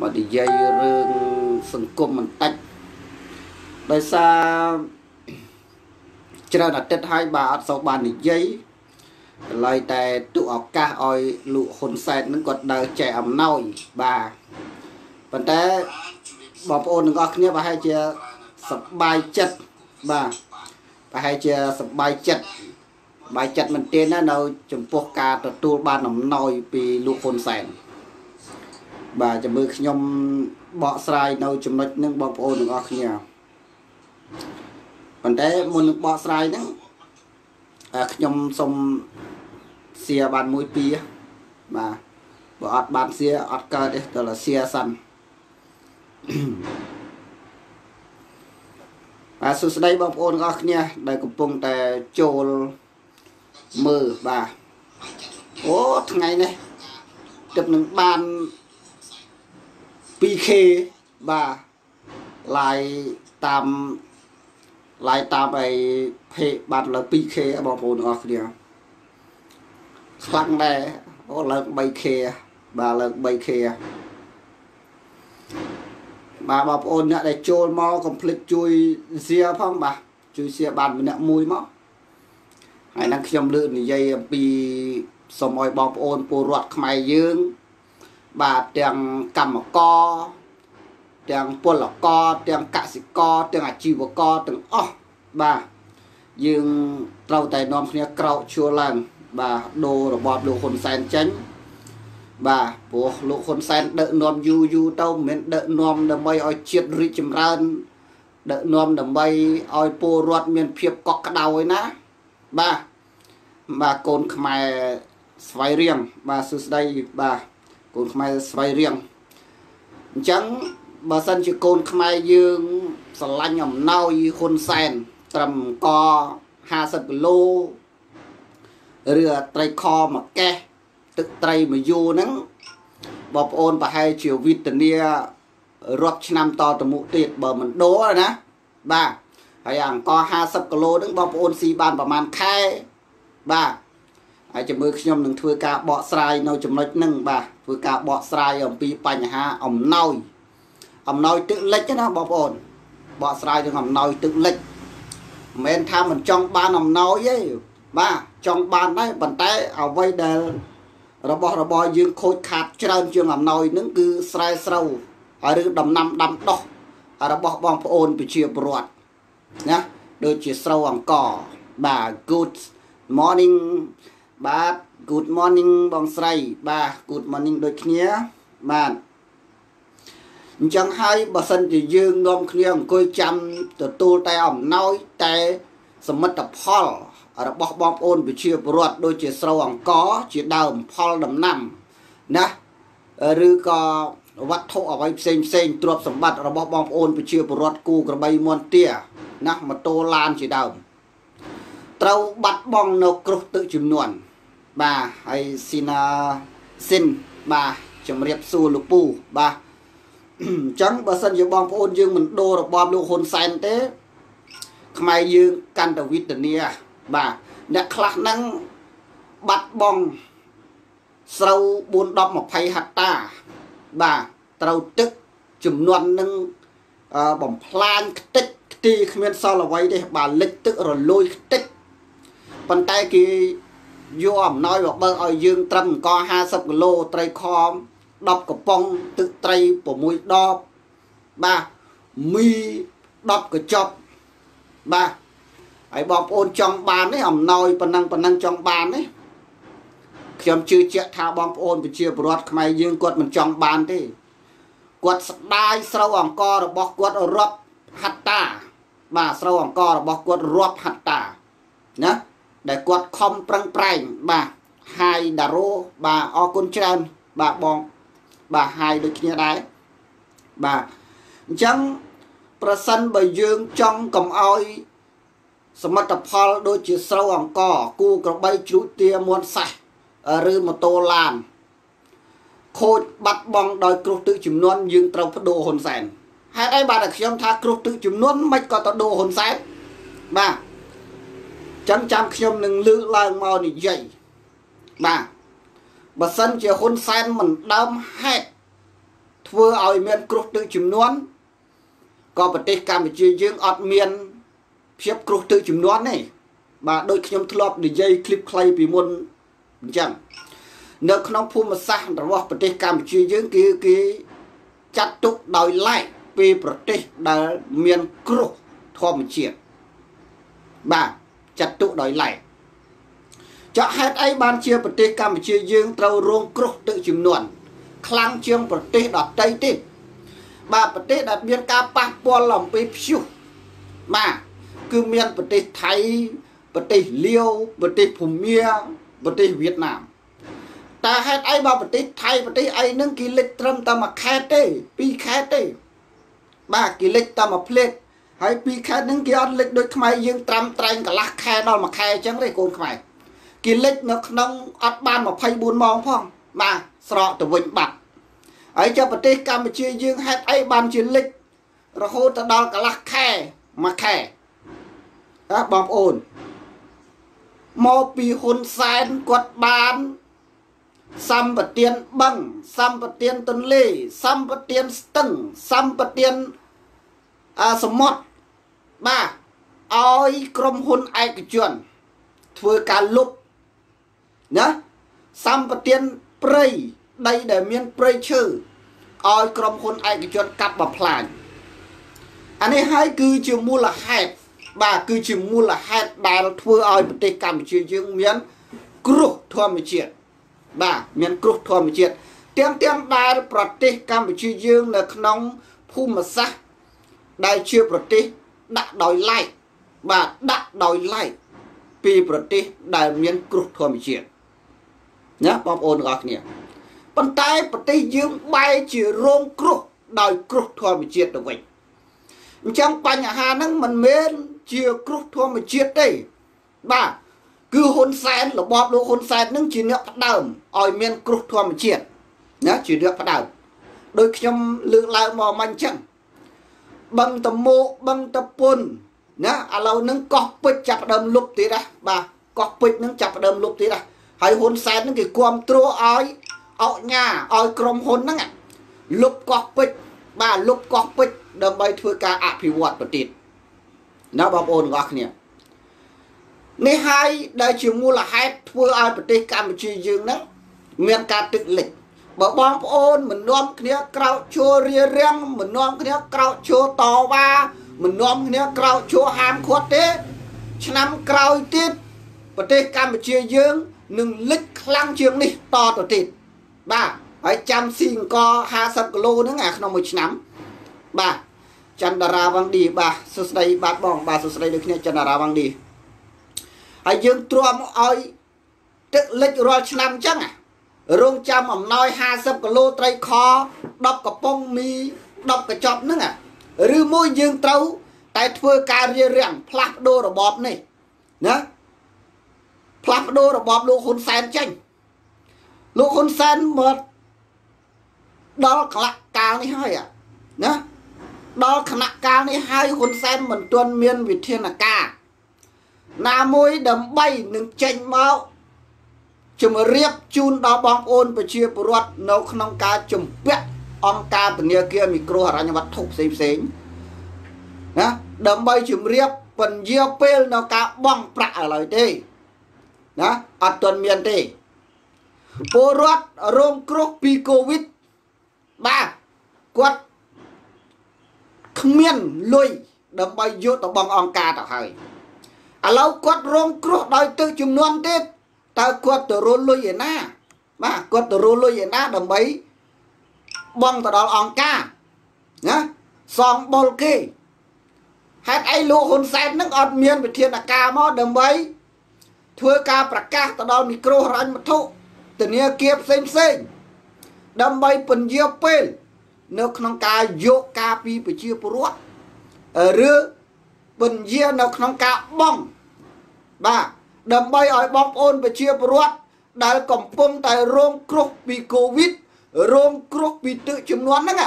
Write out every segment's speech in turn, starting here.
មកនិយាយរឿងសង្គមបន្តិចដោយសារច្រើនអាទិត្យហើយបាទអត់សូវបាននិយាយឥឡូវតែទុកឱកាសឲ្យលោកហ៊ុនសែននឹងគាត់ដើរចែកអំណោយបាទប៉ុន្តែបងប្អូនទាំងអស់គ្នាប្រហែលជាសប្បាយចិត្តបាទប្រហែលជាសប្បាយចិត្តបាយចិត្តមែនទែនណានៅ ចំពោះការទទួលបានអំណោយពីលោកហ៊ុនសែន បាទចាំមើលខ្ញុំបកស្រាយនៅចំណុចហ្នឹងបងប្អូនទាំងអស់គ្នាប៉ុន្តែមុននឹងបកស្រាយហ្នឹងខ្ញុំសូមសៀបានមួយពីបាទបើអត់បានសៀអត់កើតទេតើសៀសិនបាទសួស្តីបងប្អូនទាំងអស់គ្នាដែលកំពុងតែចូលមើលបាទអូថ្ងៃនេះទឹកនឹងបាន 2K បាទឡាយតាមឡាយតាមអីភេបានលើ 2K បងប្អូនទាំងអស់គ្នាខ្លាំងដែរអូឡើង 3K បាទឡើង 3K បាទបងប្អូនអ្នកដែលចូលមកកុំភ្លេចជួយ share ផងបាទជួយ share បានម្នាក់មួយមកហើយនឹងខ្ញុំលើកនិយាយអំពីសូមឲ្យបងប្អូនពលរដ្ឋខ្មែរយើង បាទទាំងកម្មករទាំងពលករទាំងកសិករទាំងអាជីវករទាំងអស់បាទយើងត្រូវតែនាំគ្នាក្រោកឈួរឡើង បាទដូររបបលោកហ៊ុនសែនចេញបាទព្រោះលោកហ៊ុនសែនដឹកនាំយូរយូរទៅមិនមែនដឹកនាំដើម្បីឲ្យជាតិរីកចម្រើន ដឹកនាំដើម្បីឲ្យពលរដ្ឋមានភាពកក់ក្ដៅឯណាបាទបាទកូនខ្មែរស្វ័យរៀងបាទសួស្ដីបាទ កូនខ្មែរស្វ័យរៀងអញ្ចឹងបើសិនជាកូនខ្មែរយើងស្រឡាញ់អំណោយហ៊ុនសែនត្រឹមក50គីឡូឬត្រីខមួយកេះទឹកត្រីមួយយូរហ្នឹងបងប្អូនប្រហែលជាវិធានារាប់ឆ្នាំតទៅមុខទៀតបើមិនដូរណាបាទហើយអង្គ50គីឡូហ្នឹងបងប្អូនស៊ីបានប្រហែលខែបាទ ហើយចាំមើលខ្ញុំនឹងធ្វើការបកស្រាយនៅចំណុចហ្នឹងបាទធ្វើការបកស្រាយអំពីបញ្ហាអំណោយអំណោយទឹកលិចណាបងប្អូនបកស្រាយរឿងអំណោយទឹកលិចមិនមែនថាមិនចង់បានអំណោយទេបាទចង់បានដែរប៉ុន្តែអ្វីដែលរបស់របរយើងខូចខាតច្រើនជាងអំណោយនឹងគឺស្រែស្រូវឬដំណាំដាំដុះរបស់បងប្អូនប្រជាពលរដ្ឋណាដូចជាស្រូវអង្ករបាទ good morning បាទ good morning បងស្រី បាទ good morning ដូចគ្នាបាទអញ្ចឹងហើយបើសិនជាយើងនាំគ្នាអង្គុយចាំទទួលតែអំណោយតែសមិទ្ធផល របស់បងប្អូនប្រជាពលរដ្ឋដូចជាស្រូវអង្ករជាដើមផលដំណាំណាឬក៏វត្ថុអ្វីផ្សេងផ្សេងទ្រព្យសម្បត្តិរបស់បងប្អូនប្រជាពលរដ្ឋគូក្របីមន្ទាណាម៉ូតូឡានជាដើមត្រូវបាត់បង់នៅគ្រោះទឹកចំនួន បាទហើយស៊ីណាស៊ីនបាទជំរាបសួរលោកពូបាទអញ្ចឹងបើសិនជាបងប្អូនយើងមិនដូររបបលោកហ៊ុនសែនទេ ខ្មែរយើងកាន់តែវិធានា បាទអ្នកខ្លះហ្នឹងបាត់បង់ស្រូវ4 10 20ហិកតា បាទត្រូវទឹកចំនួននឹងបំផ្លាញខ្ទេចខ្ទីគ្មានសល់អ្វីទេបាទលិចទឹករលួយខ្ទេចប៉ុន្តែគេ យកអំណោយមកបើឲ្យយើងត្រឹមអង្គ50គីឡូត្រីខំ10កំប៉ុងទឹកត្រី6ដបបាទមី10កញ្ចប់បាទហើយបងប្អូនចង់បាននេះអំណោយប៉ុណ្ណឹងប៉ុណ្ណឹងចង់បាននេះខ្ញុំជឿជាក់ថាបងប្អូនប្រជាពលរដ្ឋខ្មែរយើងគាត់មិនចង់បានទេគាត់ស្ដាយស្រូវអង្គរបស់គាត់រាប់ហត្តាបាទស្រូវអង្គរបស់គាត់រាប់ហត្តាណា ដែលគាត់ខំប្រឹងប្រែងបាទហាយដារ៉ូបាទអរគុណច្រើនបាទបងបាទហាយដូចគ្នាដែរបាទអញ្ចឹងប្រសិនបើយើងចង់កុំឲ្យសមិទ្ធផលដូចជាស្រូវអង្ករគូក្របីជ្រូកទាមួនសេះឬម៉ូតូឡានខូចបាត់បង់ដោយគ្រោះទឹកចំនួនយើងត្រូវបដូរហ៊ុនសែនហេតុអីបាទខ្ញុំថាគ្រោះទឹកចំនួនមិនក៏ទៅដូរហ៊ុនសែនបាទ ចឹងចាំខ្ញុំនឹងលើកឡើងមកនិយាយបាទបើសិនជាហ៊ុនសែនមិនដើមហេតុ ធ្វើឲ្យមានគ្រោះទឹកចំនួនក៏ប្រទេសកម្ពុជាយើងអត់មានភាពគ្រោះទឹកចំនួនទេបាទដូចខ្ញុំធ្លាប់និយាយคลิปខ្លីពីមុនអញ្ចឹងនៅក្នុងភូមិសាស្ត្ររបស់ប្រទេសកម្ពុជាយើងគឺគេចាត់ទុកដោយឡែកពីប្រទេសដែលមានគ្រោះធម្មជាតិបាទ ចាត់ទុកដោយឡែកចុះហេតុអីបានជាប្រទេសកម្ពុជាយើងត្រូវរងគ្រោះទឹកជំនន់ខ្លាំងជាងប្រទេសដទៃទៀតបាទប្រទេសដែលមានការប៉ះពាល់អំពីព្យុះបាទគឺមានប្រទេសថៃប្រទេសលាវប្រទេសភូមាប្រទេសវៀតណាមតើហេតុអីបើប្រទេសថៃប្រទេសអីហ្នឹងគេលិចត្រឹមតែមួយខេត្តទេពីរខេត្តទេបាទគេលិចតែមួយផ្លេត ហើយពីរខេត្តហ្នឹងគេអត់លិចដូចខ្មែរយើងត្រាំត្រែងកន្លះខែដល់មួយខែអញ្ចឹងទេកូនខ្មែរគេលិចនៅក្នុងអត់បាន24ម៉ោងផងបាទស្រកទៅវិញបាត់ហើយចុះប្រទេសកម្ពុជាយើងហេតុអីបានជាលិចរហូតទៅដល់កន្លះខែមួយខែណាបងប្អូនមកពីហ៊ុនសែនគាត់បាន សម្បទានបឹងសម្បទានទន្លេសម្បទានស្ទឹងសម្បទានអាសមុទ្រ បាទឲ្យក្រុមហ៊ុនឯកជន ធ្វើការលុបណាសម្បទានព្រៃដីដែលមានព្រៃឈើឲ្យក្រុមហ៊ុនឯកជនកាប់បំផ្លាញអានេះហើយគឺជាមូលហេតុបាទគឺជាមូលហេតុដែលធ្វើឲ្យប្រទេសកម្ពុជាយើងមាន គ្រោះធម្មជាតិបាទមានគ្រោះធម្មជាតិទាំងទាំងដែលប្រទេសកម្ពុជាយើងនៅក្នុងភូមិសាស្ត្រដែលជាប្រទេស ដាក់ដោយឡែកបាទដាក់ដោយឡែកពីប្រទេសដែលមានគ្រោះធម្មជាតិណាបងប្អូនទាំងអស់គ្នាប៉ុន្តែប្រទេសយើងបែរជារងគ្រោះដោយគ្រោះធម្មជាតិទៅវិញអញ្ចឹងបញ្ហាហ្នឹងមិនមែនជាគ្រោះធម្មជាតិទេបាទគឺហ៊ុនសែនរបបលោកហ៊ុនសែននឹងជាអ្នកផ្ដើមឲ្យមានគ្រោះធម្មជាតិណាជាអ្នកផ្ដើមដោយខ្ញុំលើកឡើងមកមិនអញ្ចឹង បឹងតមោកបឹងតពុនណាឥឡូវនឹងកោះពេជ្រចាប់ដើមលុបទៀតណាបាទកោះពេជ្រនឹងចាប់ដើមលុបទៀតណាហើយហ៊ុនសែននឹងគេគ្រប់គ្រងឲ្យអុកញ៉ាឲ្យក្រុមហ៊ុនហ្នឹងលុបកោះពេជ្របាទលុបកោះពេជ្រដើម្បីធ្វើការអភិវឌ្ឍប្រទេសណាបងប្អូនទាំងអស់គ្នានេះហើយដែលជាមូលហេតុធ្វើឲ្យប្រទេសកម្ពុជាយើងហ្នឹងមានការទឹកលិច បើបងប្អូនមិននាំគ្នាក្រោកឈររៀបរៀងមិននាំគ្នាក្រោកឈរតវ៉ាមិននាំគ្នាក្រោកឈរហាមឃាត់ទេ ឆ្នាំក្រោយទៀតប្រទេសកម្ពុជាយើងនឹងលិចខ្លាំងជាងនេះតទៅទៀតបាទហើយចាំស៊ីអង្គ50គីឡូហ្នឹងអាក្នុងមួយឆ្នាំបាទចន្ទរាវងឌីបាទសួស្ដីបាទបងបាទសួស្ដីដូចគ្នាចន្ទរាវងឌីហើយយើងទ្រាំឲ្យទឹកលិចរាល់ឆ្នាំអញ្ចឹង រងចាំអំណោយ50គីឡូត្រីខ10កំប៉ុងមី10កញ្ចប់ហ្នឹងឬមួយយើងត្រូវតែធ្វើការរៀបរៀងផ្លាស់ប្ដូររបបនេះណាផ្លាស់ប្ដូររបបលោកហ៊ុនសែនចេញលោកហ៊ុនសែនមកដល់កលកាលនេះហើយណាដល់គណៈកាលនេះហើយហ៊ុនសែនមិនទាន់មានវិធានការណាមួយដើម្បីនឹងចេញមក ជំរាបជូនដល់បងប្អូនប្រជាពលរដ្ឋនៅក្នុងការជំពាក់អង្គការធនាគារមីក្រូហិរញ្ញវត្ថុផ្សេងផ្សេងណាដើម្បីជំរាបពន្យាពេលនៅការបង់ប្រាក់ឥឡូវទេណាអត់ទាន់មានទេពលរដ្ឋរងគ្រោះពីកូវីដបាទគាត់គ្មានលុយដើម្បីយកទៅបង់អង្គការទៅហើយឥឡូវគាត់រងគ្រោះដោយទឹកចំនួនទៀត តើគាត់ទៅរលុយឯណាបាទគាត់ទៅរលុយឯណាដើម្បីបង់ទៅដល់អង្គការណាសងបុលគេហេតុអីលោកហ៊ុនសែននឹងអត់មានវិធានការមកដើម្បីធ្វើការប្រកាសទៅដល់មីក្រូហិរញ្ញវត្ថុធនាគារផ្សេងផ្សេងដើម្បីពន្យាពេល នៅក្នុងការយកការពីប្រជាពលរដ្ឋឬពន្យានៅក្នុងការបង់បាទ ដើម្បីឲ្យបងប្អូនប្រជាពលរដ្ឋដែលកំពុងតែរងគ្រោះពីកូវីដរងគ្រោះពីទឹកចំនួនហ្នឹង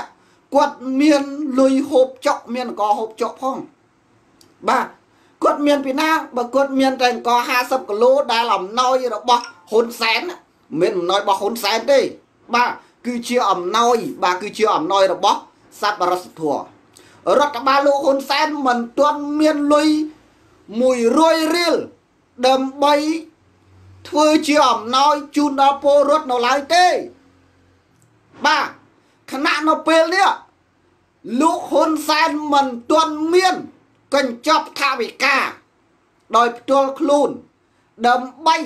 គាត់មានលុយហូបចុកមានកហូបចុកផងបាទគាត់មានពីណាបើគាត់មានតែអង្គ50គីឡូដែលអំណោយរបស់ហ៊ុនសែនមិនអំណោយរបស់ហ៊ុនសែនទេ បាទគឺជាអំណោយបាទគឺជាអំណោយរបស់សប្បុរសធម៌រដ្ឋបាលលោកហ៊ុនសែនមិនទាន់មានលុយ100រៀល ដើម្បីធ្វើជាអំណោយជូនដល់ពលរដ្ឋនៅឡើយទេ បាទខណៈនៅពេលនេះលោកហ៊ុនសែនមិនទាន់មានកញ្ចប់ថាវិការ ដោយផ្ទាល់ខ្លួន ដើម្បី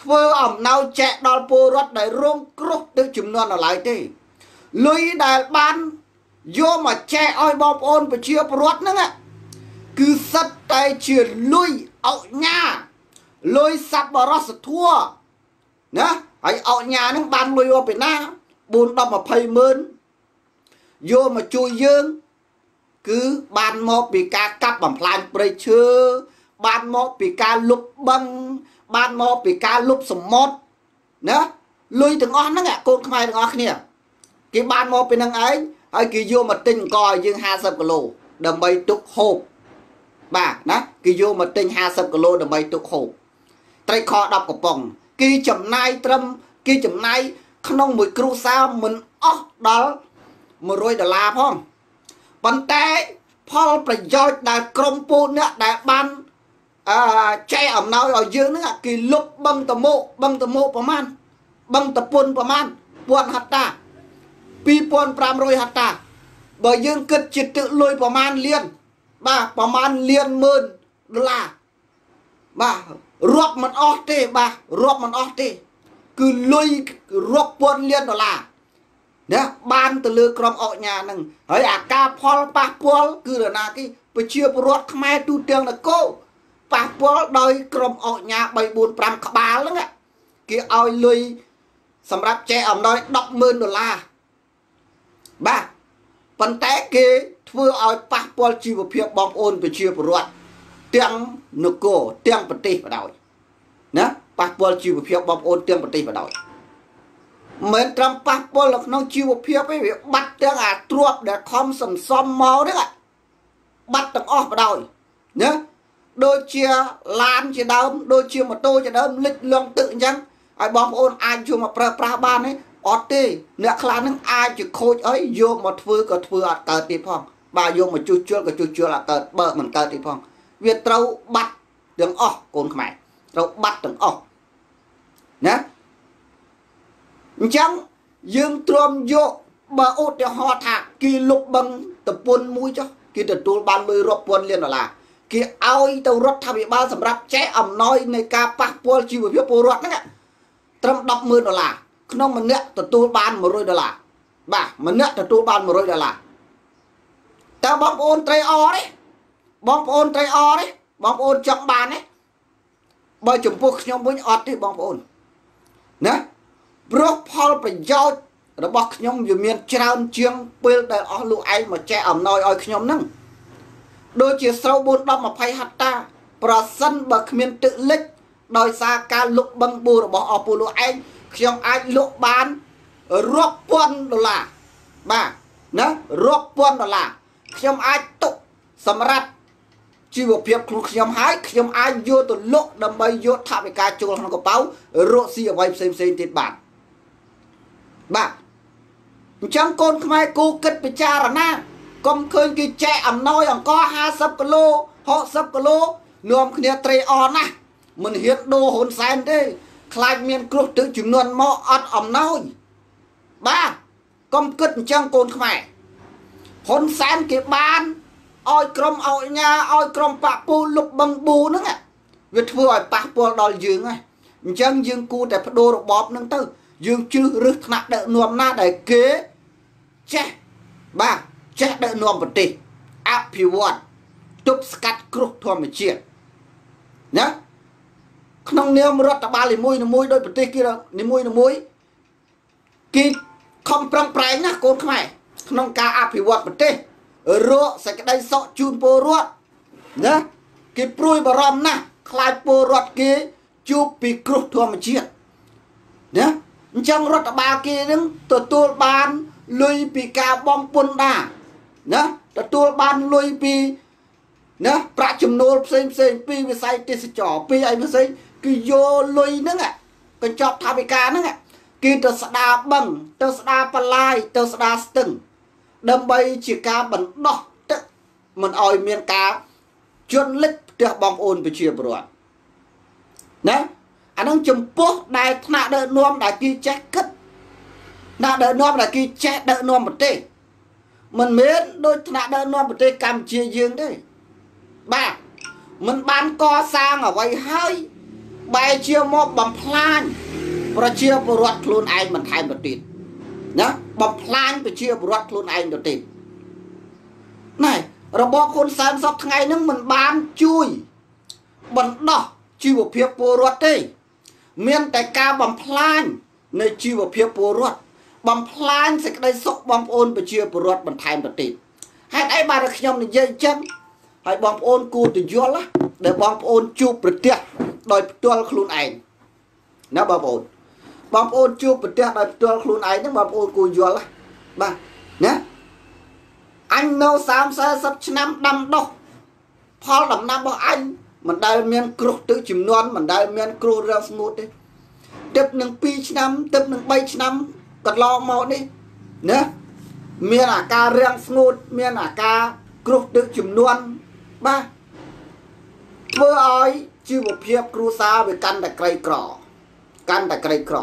ធ្វើអំណោយចែកដល់ពលរដ្ឋដែលរងគ្រោះទឹកចំនួននៅឡើយទេលុយដែលបានយកមកចែកឲ្យបងប្អូនប្រជាពលរដ្ឋហ្នឹងគឺសិតតែជាលុយ អុញាលុយសប្បុរសធัวណាហើយអុញាហ្នឹងបានលុយមកពីណា4 10 20ម៉ឺនយកមកជួយយើង គឺបានមកពីការកាប់បំផ្លាញព្រៃឈើបានមកពីការលុបបឹងបានមកពីការលុបសមុទ្រណាលុយទាំងអស់ហ្នឹងកូនខ្មែរទាំងអស់គ្នាគេបានមកពីនឹងឯងហើយគេយកមកទិញអង្គឲ្យយើង50គីឡូដើម្បីទុកហូប បាទណាគេយកមកទិញ50គីឡូដើម្បីទុកហូបត្រីខ10កំប៉ុងគេចំណាយត្រឹមគេចំណាយក្នុងមួយគ្រួសារមិនអស់ដល់100ដុល្លារផងប៉ុន្តែផលប្រយោជន៍ដែលក្រុមពូអ្នកដែលបានអឺចែកអំណោយឲ្យយើងហ្នឹងគេលុបបឹងតមោបឹងតមោប្រមាណបឹងតពុនប្រមាណពួនហត្តា2500ហត្តាបើយើងគិតជាទឹកលុយប្រមាណលាន បាទប្រមាណលានម៉ឺនដុល្លារបាទរាប់មិនអស់ទេបាទរាប់មិនអស់ទេ គឺលុយរាប់ពាន់លានដុល្លារណាបានទៅលើក្រុមអុកញ៉ាហ្នឹងហើយអាការផលប៉ះពាល់គឺរណាគេប្រជាពលរដ្ឋខ្មែរទូទាំងនគរប៉ះពាល់ដោយក្រុមអុកញ៉ា3 4 5ក្បាលហ្នឹងគេឲ្យលុយសម្រាប់ចែកអំណោយ100000ដុល្លារបាទប៉ុន្តែគេ ធ្វើឲ្យប៉ះពាល់ជីវភាពបងប្អូនប្រជាពលរដ្ឋទាំងនគរទាំងប្រទេសបណ្ដោយណាប៉ះពាល់ជីវភាពបងប្អូនទាំងប្រទេសបណ្ដោយមិនត្រឹមប៉ះពាល់នៅក្នុងជីវភាពទេវាបាត់ទាំងអាទ្រពដែលខំសន្សំមកហ្នឹងបាត់ទាំងអស់បណ្ដោយណាដូចជាឡានជាដើមដូចជាម៉ូតូជាដើមលិចលងទឹកអញ្ចឹងឲ្យបងប្អូនអាចយកមកប្រើប្រាស់បានទេអត់ទេអ្នកខ្លះនឹងអាចជាខូចអីយកមកធ្វើក៏ធ្វើអត់កើតទេផង បាទយកមកជួសជុលក៏ជួសជុលអត់កើតបើមិនកើតទេផងវាត្រូវបាត់ទាំងអស់កូនខ្មែរត្រូវបាត់ទាំងអស់ណាអញ្ចឹងយើងទ្រាំយកបើឧទាហរណ៍ថាគេលុបបឹងតពុនមួយចុះគេទទួលបានលុយរាប់ពាន់លានដុល្លារគេឲ្យទៅរដ្ឋាភិបាលសម្រាប់ចែកអំណោយនៃការប៉ះពាល់ជីវភាពពលរដ្ឋហ្នឹងត្រឹម100000ដុល្លារក្នុងម្នាក់ទទួលបាន100ដុល្លារបាទម្នាក់ទទួលបាន100ដុល្លារ តើបងប្អូនត្រីអទេបងប្អូនត្រីអទេបងប្អូនចង់បានទេបើចំពោះខ្ញុំវិញអត់ទេបងប្អូនណាព្រោះផលប្រយោជន៍របស់ខ្ញុំវាមានច្រើនជាងពេលដែលអស់លោកឯងមកចែកអំណោយឲ្យខ្ញុំហ្នឹងដូចជាស្រូវ4 10 20ហត្តា ប្រសិនបើគ្មានទឹកលិចដោយសារការលុបបឹងបូរបស់អពូលោកឯងខ្ញុំអាចលក់បានរាប់ពាន់ដុល្លារបាទណារាប់ពាន់ដុល្លារ ខ្ញុំអាចទុកសម្រាប់ជីវភាពខ្លួនខ្ញុំហើយខ្ញុំអាចយកទៅលក់ដើម្បីយកថវិកាចូលក្នុងកប៉ៅរកស៊ីអ្វីផ្សេងផ្សេងទៀតបាទបាទអញ្ចឹងកូនខ្មែរគូគិតពិចារណាកុំឃើញគេចែកអំណោយអង្គ50គីឡូ60គីឡូនាំគ្នាត្រេអរណាស់មិនហ៊ានដូរហ៊ុនសែនទេខ្លាចមានគ្រោះទឹកចំនួនមកអត់អំណោយបាទកុំគិតអញ្ចឹងកូនខ្មែរ ហ៊ុនសែនគេបានឲ្យក្រុមអោញ៉ាឲ្យក្រុមបាក់ពូលុបបឹងប៊ូហ្នឹងវាធ្វើឲ្យប៉ះពាល់ដល់យើងហ្នឹងអញ្ចឹងយើងគួរតែបដូររបបហ្នឹងទៅ យើងជ្រើសរើសថ្នាក់ដឹកនាំណាដែលគេចេះបាទចេះដឹកនាំប្រទេសអភិវឌ្ឍទប់ស្កាត់គ្រោះធម្មជាតិណាក្នុងនាមរដ្ឋបាលនីមួយៗដោយប្រទេសគេនីមួយៗគេខំប្រឹងប្រែងណាកូនខ្មែរ ក្នុងការអភិវឌ្ឍប្រទេសរកសេចក្តីសុខជូនពលរដ្ឋណាគេព្រួយបារម្ភណាស់ខ្លាចពលរដ្ឋគេជួបពីគ្រោះធម្មជាតិណាអញ្ចឹងរដ្ឋបាលគេនឹងទទួលបានលុយពីការបំពុនដាណាទទួលបានលុយពីណាប្រាក់ចំណូលផ្សេងផ្សេងពីវិស័យទេសចរពីអីផ្សេងគឺយកលុយហ្នឹងកញ្ចប់ថាវិការហ្នឹងគេទៅស្ដារបឹងទៅស្ដារបលាយទៅស្ដារស្ទឹង ដើម្បីជាការបណ្ដោះទឹកមិនឲ្យមានការជន់លិចផ្ទះបងប្អូនប្រជាពលរដ្ឋណាអានឹងចំពោះដែលថ្នាក់ដឹកនាំដែលគេចេះគិតណាដឹកនាំដែលគេចេះដឹកនាំប្រទេសមិនមែនដូចថ្នាក់ដឹកនាំប្រទេសកម្ពុជាយើងទេបាទមិនបានកសាងអ្វីហើយបែរជាមកបំផ្លាញប្រជាពលរដ្ឋខ្លួនឯងបន្ថែមទៅទៀត ណាបំផ្លាញប្រជាពលរដ្ឋខ្លួនឯងទៅទៀតណែរបបហ៊ុនសែនសពថ្ងៃហ្នឹងមិនបានជួយបណ្ដោះជីវភាពពលរដ្ឋទេ មានតែការបំផ្លាញនៃជីវភាពពលរដ្ឋបំផ្លាញសេចក្តីសុខបងប្អូនប្រជាពលរដ្ឋបន្ថែមទៅទៀតហេតុអីបានខ្ញុំនិយាយអញ្ចឹងហើយបងប្អូនគួរទៅយល់ណាដែលបងប្អូនជួបប្រទះដោយផ្ទាល់ខ្លួនឯងណាបងប្អូន បងប្អូនជួបប្រទះដោយផ្ទាល់ខ្លួនឯងហ្នឹងបងប្អូនគួរយល់ណាបាទណាអញនៅ30 40ឆ្នាំដាំដុះផលដំណាំរបស់អញមិនដែលមានគ្រោះទឹកចំនួនមិនដែលមានគ្រោះរាំងស្ងួតទេទឹកនឹង2ឆ្នាំទឹកនឹង3ឆ្នាំកន្លងមកនេះណាមានអាការរាំងស្ងួតមានអាការគ្រោះទឹកចំនួនបាទធ្វើឲ្យជីវភាពគ្រួសារវាកាន់តែក្រីក្រ កាន់តែក្រីក្រ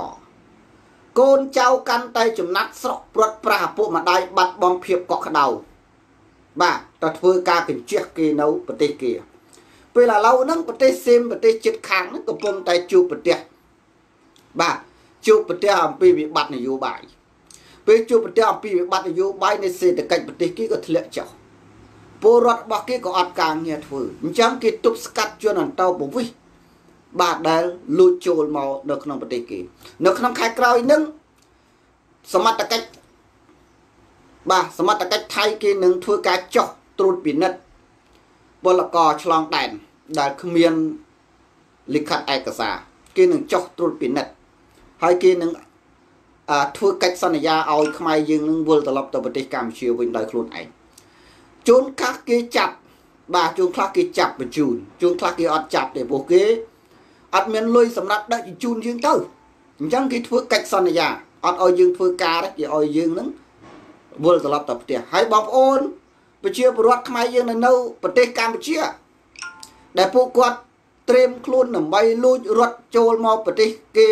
កូនចៅកាន់តែចំណាត់ស្រក់ព្រាត់ប្រាស់ឪពុកម្ដាយបាត់បង់ភាពកក់ក្ដៅបាទទៅធ្វើការកញ្ជះគេនៅប្រទេសគេពេលឥឡូវហ្នឹងប្រទេសសៀមប្រទេសជិតខាងហ្នឹងកំពុងតែជួបប្រទេសបាទជួបប្រទេសអំពីវិបត្តិនយោបាយពេលជួបប្រទេសអំពីវិបត្តិនយោបាយនៃសេដ្ឋកិច្ចប្រទេសគេក៏ធ្លាក់ចុះពលរដ្ឋរបស់គេក៏អត់ការងារធ្វើអញ្ចឹងគេទប់ស្កាត់ជនអន្តោប្រវេសន៍ បាទដែលលួចចូលមកនៅក្នុងប្រទេសគេ នៅក្នុងខែក្រោយនឹងសមត្ថកិច្ចបាទសមត្ថកិច្ចថៃគេនឹងធ្វើការចោះត្រួតពិនិត្យពលករឆ្លងដែនដែលគ្មានលិខិតឯកសារគេនឹងចោះត្រួតពិនិត្យហើយគេនឹងធ្វើកិច្ចសន្យាឲ្យខ្មែរយើងនឹងវិលត្រឡប់ទៅប្រទេសកម្ពុជាវិញដោយខ្លួនឯងជួនខ្លះគេចាប់បាទជួនខ្លះគេចាប់បញ្ជូនជួនខ្លះគេអត់ចាប់ទេព្រោះគេ អត់មានលុយសម្រាប់ដឹកជញ្ជូនយើងទៅអញ្ចឹងគេធ្វើកិច្ចសន្យាអត់ឲ្យយើងធ្វើការទេគេឲ្យយើងនឹងវិលត្រឡប់ទៅផ្ទះហើយបងប្អូនប្រជាពលរដ្ឋខ្មែរយើងនៅនៅប្រទេសកម្ពុជា ដែលពួកគាត់ត្រៀមខ្លួនដើម្បីលួចរត់ចូលមកប្រទេសគេ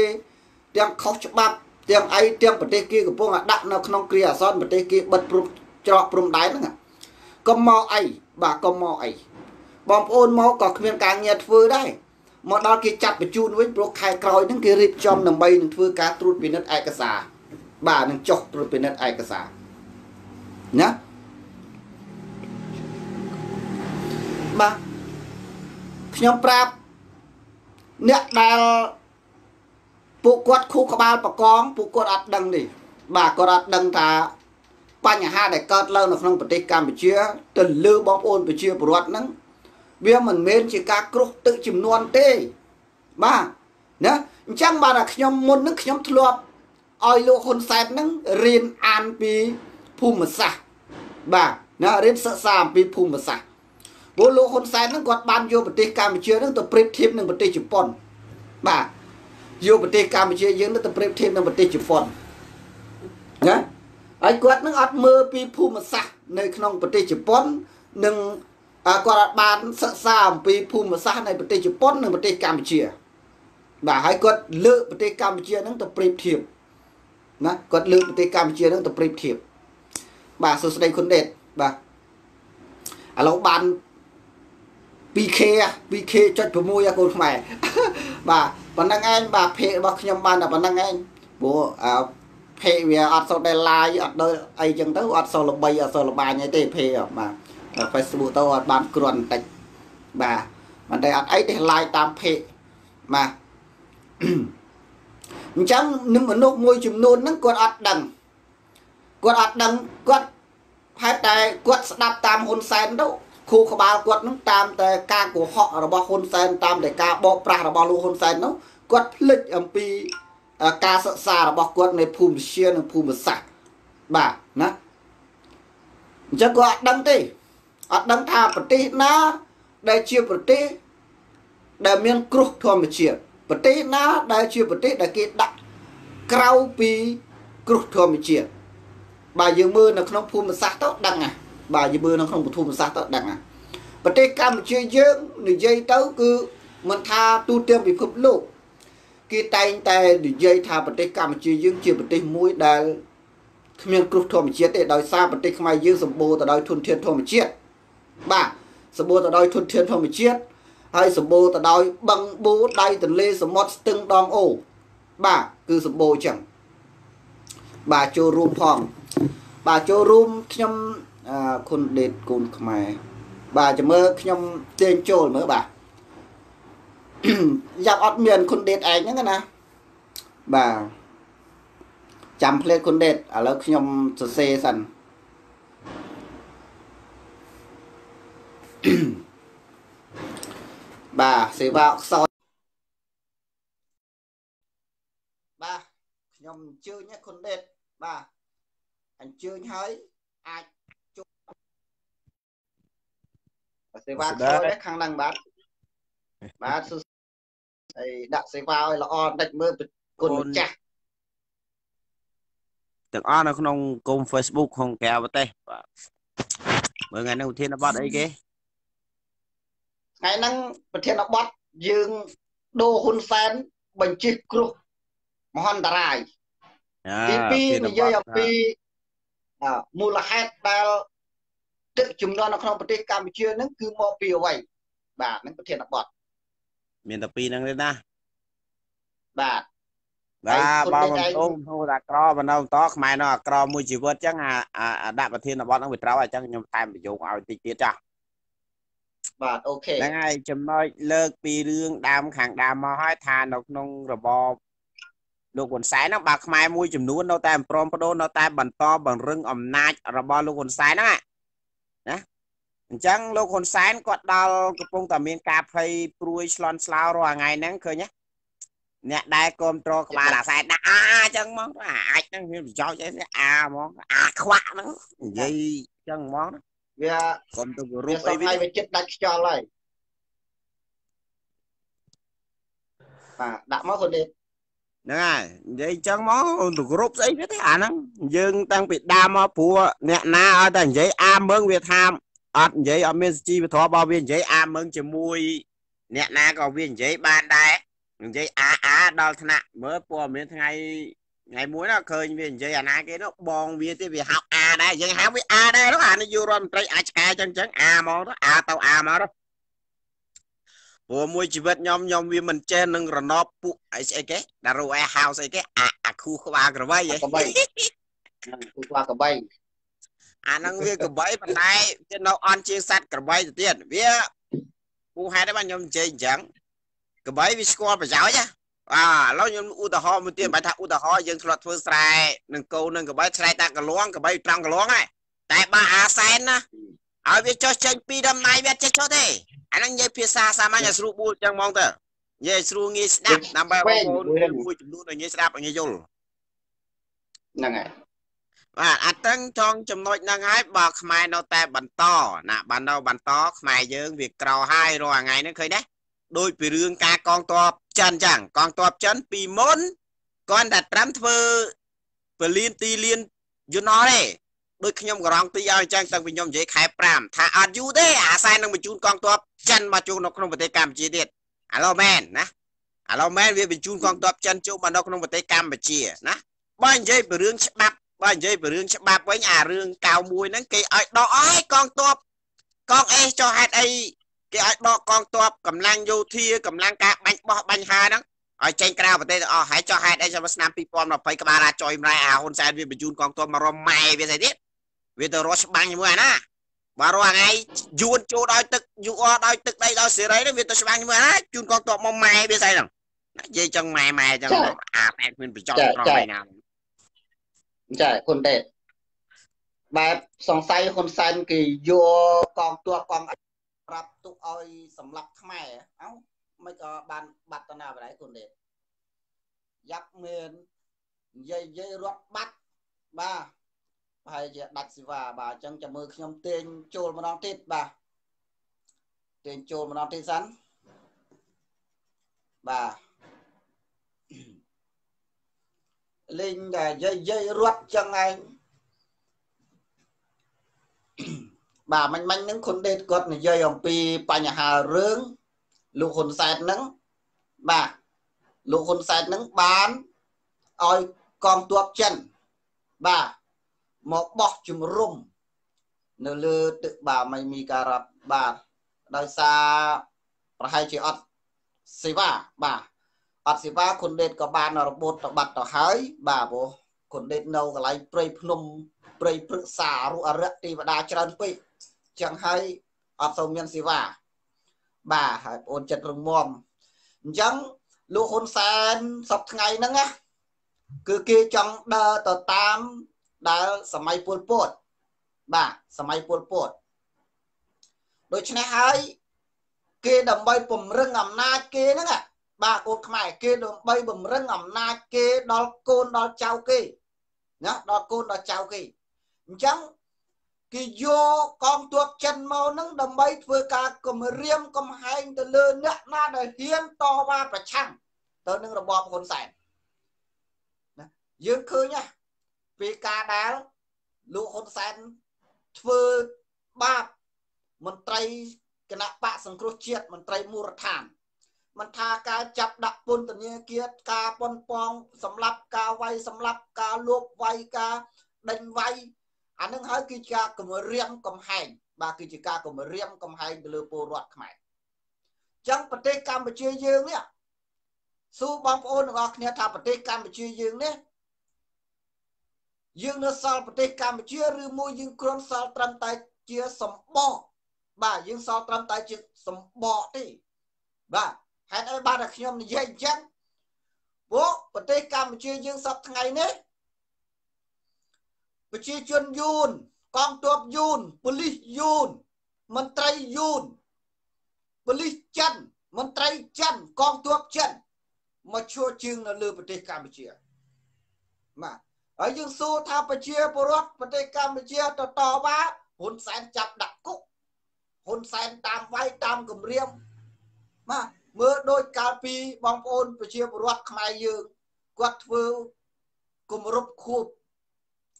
ទាំងខុសច្បាប់ទាំងអីទាំងប្រទេសគេកំពុងដាក់នៅក្នុងគ្រាអាសន្នប្រទេសគេបិទព្រំច្រកព្រំដែនហ្នឹងកុំមកអីបាទកុំមកអីបងប្អូនមកក៏គ្មានការងារធ្វើដែរ មកដល់គេចាត់បញ្ជូនវិញព្រោះខែក្រោយហ្នឹងគេរៀបចំដើម្បីនឹងធ្វើការត្រួតពិនិត្យឯកសារបាទនឹងចុះត្រួតពិនិត្យឯកសារណាបាទខ្ញុំប្រាប់អ្នកដែលពួកគាត់ខូក្បាលបកងពួកគាត់អត់ដឹងទេបាទគាត់អត់ដឹងថាបញ្ហាដែលកើតឡើងនៅក្នុងប្រទេសកម្ពុជា ទៅលើបងប្អូនប្រជាពលរដ្ឋហ្នឹង វាមិនមែនជាការគ្រោះទឹកចំនួនទេបាទណាអញ្ចឹងបាទខ្ញុំមុនហ្នឹងខ្ញុំធ្លាប់ឲ្យលោកហ៊ុនសែនហ្នឹងរៀនអានពីភូមិសាស្ត្របាទណារៀនសិក្សាអំពីភូមិសាស្ត្រព្រោះលោកហ៊ុនសែនហ្នឹងគាត់បានយកប្រទេសកម្ពុជាហ្នឹងទៅប្រៀបធៀបនឹងប្រទេសជប៉ុនបាទយកប្រទេសកម្ពុជាយើងទៅប្រៀបធៀបនឹងប្រទេសជប៉ុនណាហើយគាត់នឹងអត់មើលពីភូមិសាស្ត្រនៅក្នុងប្រទេសជប៉ុននិង គាត់អាចបានសិក្សាអំពីភូមិសាស្ត្រនៃប្រទេសជប៉ុននិងប្រទេសកម្ពុជាបាទហើយគាត់លើកប្រទេសកម្ពុជានឹងទៅប្រៀបធៀបណាគាត់លើកប្រទេសកម្ពុជានឹងទៅប្រៀបធៀបបាទសួស្តីគុណដេតបាទឥឡូវបាន 2K 2K ចុច6អាកូនខ្មែរបាទប៉ុណ្ណឹងឯងបាទភេករបស់ខ្ញុំបានតែប៉ុណ្ណឹងឯងព្រោះអាភេកវាអត់សូវដែលឡាយអត់ដូចអីចឹងទៅអត់សូវល្បីអត់សូវល្បាញអីទេភេកបាទ Facebook ទៅអត់បានគ្រាន់បន្តិចបាទមិនតែអត់អីទេ like តាម page បាទអញ្ចឹងនឹងមនុស្សមួយចំនួនហ្នឹងគាត់អត់ដឹងគាត់អត់ដឹងគាត់ហេតុតែគាត់ស្ដាប់តាមហ៊ុនសែនទៅខួរក្បាលគាត់នឹងតាមតែការកុហករបស់ហ៊ុនសែនតាមតែការបោកប្រាស់របស់លោកហ៊ុនសែននោះគាត់ភ្លេចអំពីការសិក្សារបស់គាត់នៃភូមិវិទ្យានិងភូមិសាស្ត្របាទណាអញ្ចឹងគាត់អត់ដឹងទេ អត់ដឹងថាប្រទេសណាដែលជាប្រទេសដែលមានគ្រោះធម្មជាតិប្រទេសណាដែលជាប្រទេសដែលគេដាក់ក្រៅពីគ្រោះធម្មជាតិបើយើងមើលនៅក្នុងភូមិសាស្ត្រទៅដឹងហ่ะបើយើងមើលនៅក្នុងភូមិសាស្ត្រទៅដឹងហ่ะប្រទេសកម្ពុជាយើងនិយាយទៅគឺមិនថាទូទាំងពិភពលោកគេតែងតែនិយាយថាប្រទេសកម្ពុជាយើងជាប្រទេសមួយដែលគ្មានគ្រោះធម្មជាតិទេដោយសារប្រទេសខ្មែរយើងសម្បូរទៅដោយធនធានធម្មជាតិ បាទសម្បូរទៅដោយធនធានធម្មជាតិហើយសម្បូរទៅដោយបឹងបួដៃទន្លេសមុទ្រស្ទឹងដងអូបាទគឺសម្បូរចឹងបាទចូលរួមផងបាទចូលរួមខ្ញុំអឺគុណដេតកូនខ្មែរបាទចាំមើលខ្ញុំទាញចូលមើលបាទយ៉ាងអត់មានគុណដេតឯងហ្នឹងណាបាទចាំផ្លេតគុណដេតឥឡូវខ្ញុំសរសេរសិន បាទសេវាអក្សរបាទខ្ញុំអញ្ជើញគុណដេតបាទអញ្ជើញហើយអាចជួបសេវាអក្សរខាងហ្នឹងបាទបាទសួស្ដីដាក់សេវាឲ្យល្អបន្តិចមើលគុណម្ចាស់ទាំងអស់នៅក្នុងគុំ Facebook ក្នុងកែប្រទេសបាទមើលថ្ងៃនេះឧទានប័តអីគេ ថ្ងៃហ្នឹងប្រធានបទយើងដូហ៊ុនសែនបញ្ជិះគ្រោះមហន្តរាយទី2និយាយអំពីមូលហេតុដែលទឹកជំនន់នៅក្នុងប្រទេសកម្ពុជាហ្នឹងគឺមកពីអ្វីបាទហ្នឹងប្រធានបទមានតែពីរហ្នឹងទេណាបាទបាទបើមិនទុំហូតអាក្របណ្ដោបន្តខ្មែរនៅអាក្រមួយជីវិតអញ្ចឹងអាដាក់ប្រធានបទហ្នឹងវាត្រូវអញ្ចឹងខ្ញុំតែបញ្ចូលឲ្យតិចទៀតចាស់ បាទអូខេហ្នឹងហើយចំណុចលើកពីរឿងដើមខាងដើមមកហើយថានៅក្នុងរបបលោកហ៊ុនសែនហ្នឹងបាទខ្មែរមួយចំនួននៅតែព្រមបដូរនៅតែបន្តបង្រឹងអំណាចរបស់លោកហ៊ុនសែនហ្នឹងណាអញ្ចឹងលោកហ៊ុនសែនគាត់ដល់កំពុងតែមានការភ័យព្រួយឆ្លន់ស្លោរាល់ថ្ងៃហ្នឹងឃើញទេអ្នកដែលគ្រប់គ្រងក្បាលអាសែនដាក់អាអញ្ចឹងហ្មងអាចហ្នឹងមានប្រយោជន៍អីអាហ្មងអាខ្វាក់ហ្នឹងនិយាយអញ្ចឹងហ្មង វាគ្រប់ទៅរូបអីវាចិត្តដាច់ខ្យល់ហើយបាទដាក់មកគាត់ទេហ្នឹងហើយនិយាយអញ្ចឹងមកទៅគ្រប់ស្អីវាទេអាហ្នឹងយើងតាំងពីដើមមកព្រោះអ្នកណាឲ្យតែនិយាយអាមឹងវាថាអត់និយាយអត់មានជីវធម៌របស់វានិយាយអាមឹងជាមួយអ្នកណាក៏វានិយាយបានដែរនិយាយអាអាដល់ថ្នាក់មើលព័ត៌មានថ្ងៃ ថ្ងៃមួយណាឃើញវានិយាយអាណាគេនោះបងវាទេវាហៅអាដែរយើងហៅវាអាដែរនោះអានាយករដ្ឋមន្ត្រីអាចឆ្កែចឹងចឹងអាហ្មងទៅអាទៅអាមកទៅព្រោះមួយជីវិតខ្ញុំខ្ញុំវាមិនចេះនឹងរណបពួកអីស្អីគេដារូអែហៅស្អីគេអាអាខូក្បាលក្របីហ៎ក្របីខូក្បាលក្របីអាហ្នឹងវាក្របីប៉ុន្តែវានៅអន់ជាងសัตว์ក្របីទៅទៀតវាពូហេតុតែខ្ញុំនិយាយអញ្ចឹងក្របីវាស្គាល់ប្រយោជន៍ណា បាទឥឡូវខ្ញុំឧទាហរណ៍មួយទៀតបើថាឧទាហរណ៍យើងធ្លាប់ធ្វើស្រែនឹងកូននឹងក្របីស្រែតាកលងក្របីត្រង់កលងហើយតែបើអាសែនណាឲ្យវាចុះចេញពីដំណៃវាចេះចុះទេអាហ្នឹងនិយាយភាសាសាមញ្ញឲ្យស្រួលបួលចឹងហ្មងទៅនិយាយស្រួលងាយស្ដាប់ដើម្បីបងប្អូនមួយចំនួនឲ្យងាយស្ដាប់ឲ្យងាយយល់ហ្នឹងហើយបាទអាតឹងចង់ចំណុចហ្នឹងហើយបើខ្មែរនៅតែបន្តណាបាននៅបន្តខ្មែរយើងវាក្រហើយរាល់ថ្ងៃហ្នឹងឃើញទេដូចពីរឿងការកងទ័ព ចិនចឹងកងទ័ពចិនពីមុនគាត់តែត្រាំធ្វើពលានទីលានយន្តហោះទេដូចខ្ញុំក៏រងទីឲ្យអញ្ចឹងតាំងពីខ្ញុំនិយាយខែ5ថាអត់យូរទេអាសែននឹងបញ្ជូនកងទ័ពចិនមកជួនៅក្នុងប្រទេសកម្ពុជាទៀតឥឡូវមែនណាឥឡូវមែនវាបញ្ជូនកងទ័ពចិនចូលមកនៅក្នុងប្រទេសកម្ពុជាណាបើនិយាយពីរឿងច្បាប់បើនិយាយពីរឿងច្បាប់វិញអារឿង91ហ្នឹងគេឲ្យដកអស់កងទ័ពកងអេសចុះហេតុអី គេឲ្យដកកងទ័ពកម្លាំងយោធាកម្លាំងការបាញ់បោះបាញ់ហាហ្នឹងឲ្យចេញក្រៅប្រទេសទាំងអស់ហើយចុះហេតុអីចាំឆ្នាំ2020ក្បាលរាចុយម្ល៉េះអាហ៊ុនសែនវាបញ្ជូនកងទ័ពមករំម៉ែវាស្អីទៀតវាទៅរស់ច្បាំងជាមួយអាណាបើរាល់ថ្ងៃយួនចូលដោយទឹកយូអដោយទឹកដីដោយសេរីនេះវាទៅច្បាំងជាមួយអាណាជូនកងទ័ពមកម៉ែវាស្អីហ្នឹងនិយាយចឹងម៉ែម៉ែចឹងអាតែគ្មានប្រយោជន៍ត្រង់ឯណាចាហ៊ុនទេបែបសង្ស័យហ៊ុនសែនគេយកកងទ័ពកង ប្រាប់ទុកឲ្យសម្លាប់ខ្មែរអោមិនក៏បានបាត់តនាបរៃគុណទេយ៉ាប់មែននិយាយនិយាយរត់បាត់បាទប្រហែលជាដាច់សេវាបាទអញ្ចឹងចាំមើលខ្ញុំទាញចូលម្ដងទៀតបាទទាញចូលម្ដងទៀតសិនបាទលេងតែនិយាយនិយាយរត់ចឹងឯង បាទមិញមិញហ្នឹងខុនដេតគាត់និយាយអំពីបញ្ហារឿងលោកហ៊ុនសែនហ្នឹងបាទលោកហ៊ុនសែនហ្នឹងបានឲ្យកងទ័ពចិនបាទមកបោះជំរុំនៅលើទឹកបាទមិនมีការរាប់បាទដោយសារប្រហែលជាអត់សេវាបាទអត់សេវាគុណដេតក៏បានរបូតទៅបាត់ទៅហើយបាទព្រោះគុណដេតនៅកន្លែងព្រៃភ្នំព្រៃព្រឹក្សារុអរិយទេវតាច្រើនពេក ចឹងហើយអត់សូវមានសេវា បាទហើយបងអូនចិត្តរងមមអញ្ចឹងលោកហ៊ុនសែនសពថ្ងៃហ្នឹងណាគឺគេចង់ដើរទៅតាមដែលសម័យពលពត បាទសម័យពលពតដូច្នេះហើយគេដើម្បីពង្រឹងអំណាចគេហ្នឹងបាទកូនខ្មែរគេដើម្បីពង្រឹងអំណាចគេដល់កូនដល់ចៅគេណាដល់កូនដល់ចៅគេអញ្ចឹង គេយកកងទ័ពចិនមកនឹងដើម្បីធ្វើការគម្រាមកំហែងទៅលើអ្នកណាដែលហ៊ានតវ៉ាប្រឆាំងទៅនឹងរបបហ៊ុនសែនណាយើងឃើញណាពីការដែលលោកហ៊ុនសែនធ្វើបាបមន្ត្រីគណៈបកសង្គ្រោះជាតិមន្ត្រីមូលដ្ឋានមិនថាការចាប់ដាក់ពន្ធនាគារការប៉ុនប៉ងសម្រាប់ការវាយសម្រាប់ការលួបវាយការដេញវាយ អានឹងហើយគឺជាការគម្រាមកំហែងបាទគឺជាការគម្រាមកំហែងទៅលើពលរដ្ឋខ្មែរអញ្ចឹងប្រទេសកម្ពុជាយើងនេះសួរបងប្អូនទាំងអស់គ្នាថាប្រទេសកម្ពុជាយើងនេះយើងនៅសល់ប្រទេសកម្ពុជាឬមួយយើងគ្រាន់សល់ត្រឹមតែជាសម្បកបាទយើងសល់ត្រឹមតែជាសម្បកទេបាទហេតុអីបានតែខ្ញុំនិយាយអញ្ចឹងពួកប្រទេសកម្ពុជាយើងសពថ្ងៃនេះ ប្រជាជនយួនកងទ័ពយួនប៉ូលីសយួនមន្ត្រីយួនប៉ូលីសចិនមន្ត្រីចិនកងទ័ពចិនមកឈួរជើងនៅលើប្រទេសកម្ពុជាបាទហើយយើងសួរថាប្រជាពលរដ្ឋប្រទេសកម្ពុជាតតវ៉ាហ៊ុនសែនចាប់ដាក់គុកហ៊ុនសែនតាមវាយតាមគម្រាមបាទមើលដូចកាលពីបងប្អូនប្រជាពលរដ្ឋខ្មែរយើងគាត់ធ្វើគម្រប់ខួប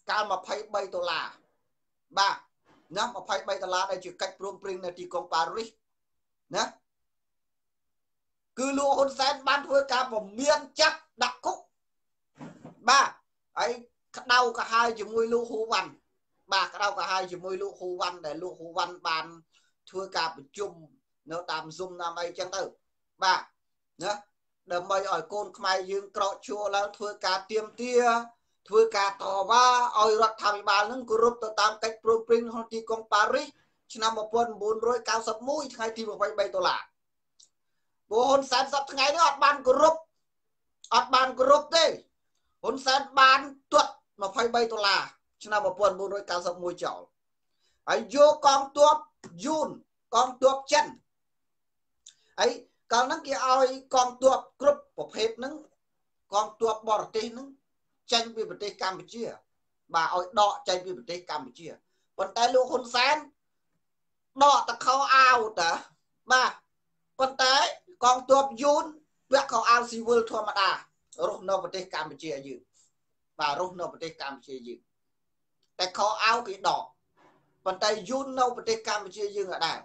កាល23ដុល្លារបាទណា23ដុល្លារដែលជាកិច្ចព្រមព្រៀងនៅទីក្រុងប៉ារីសណាគឺលោកហ៊ុនសែនបានធ្វើការពមៀនចាត់ដាក់គុកបាទហើយក្តៅក៏ហើយជាមួយលោកហ៊ូវ៉ាន់បាទក្តៅក៏ហើយជាមួយលោកហ៊ូវ៉ាន់ដែលលោកហ៊ូវ៉ាន់បានធ្វើការប្រជុំនៅតាម Zoom តាមអីចឹងទៅបាទណាដើម្បីឲ្យកូនខ្មែរយើងក្រោកឈួរឡើងធ្វើការទៀមទា ធ្វើការតវ៉ាឲ្យរដ្ឋាភិបាលនឹងគោរពទៅតាមកិច្ចព្រមព្រៀងក្នុងទីក្រុងប៉ារីសឆ្នាំ1991ថ្ងៃទី23ដុល្លារព្រោះហ៊ុនសែនសប្តាហ៍ថ្ងៃនេះអត់បានគោរពអត់បានគោរពទេហ៊ុនសែនបានទាត់23ដុល្លារឆ្នាំ1991ចោលហើយយកកងទ័ពយូនកងទ័ពចិនហើយកាលហ្នឹងគេឲ្យកងទ័ពគ្រប់ប្រភេទហ្នឹងកងទ័ពបរទេសហ្នឹង ចេញពីប្រទេសកម្ពុជា បាទឲ្យដកចេញពីប្រទេសកម្ពុជាប៉ុន្តែលោកហ៊ុនសែនដកតខោអាវតាបាទប៉ុន្តែកងទ័ពយូនពាក់ខោអាវស៊ីវិលធម្មតារស់នៅប្រទេសកម្ពុជាយើងបាទរស់នៅប្រទេសកម្ពុជាយើងតែខោអាវគេដកប៉ុន្តែយូននៅប្រទេសកម្ពុជាយើងអត់ដែរ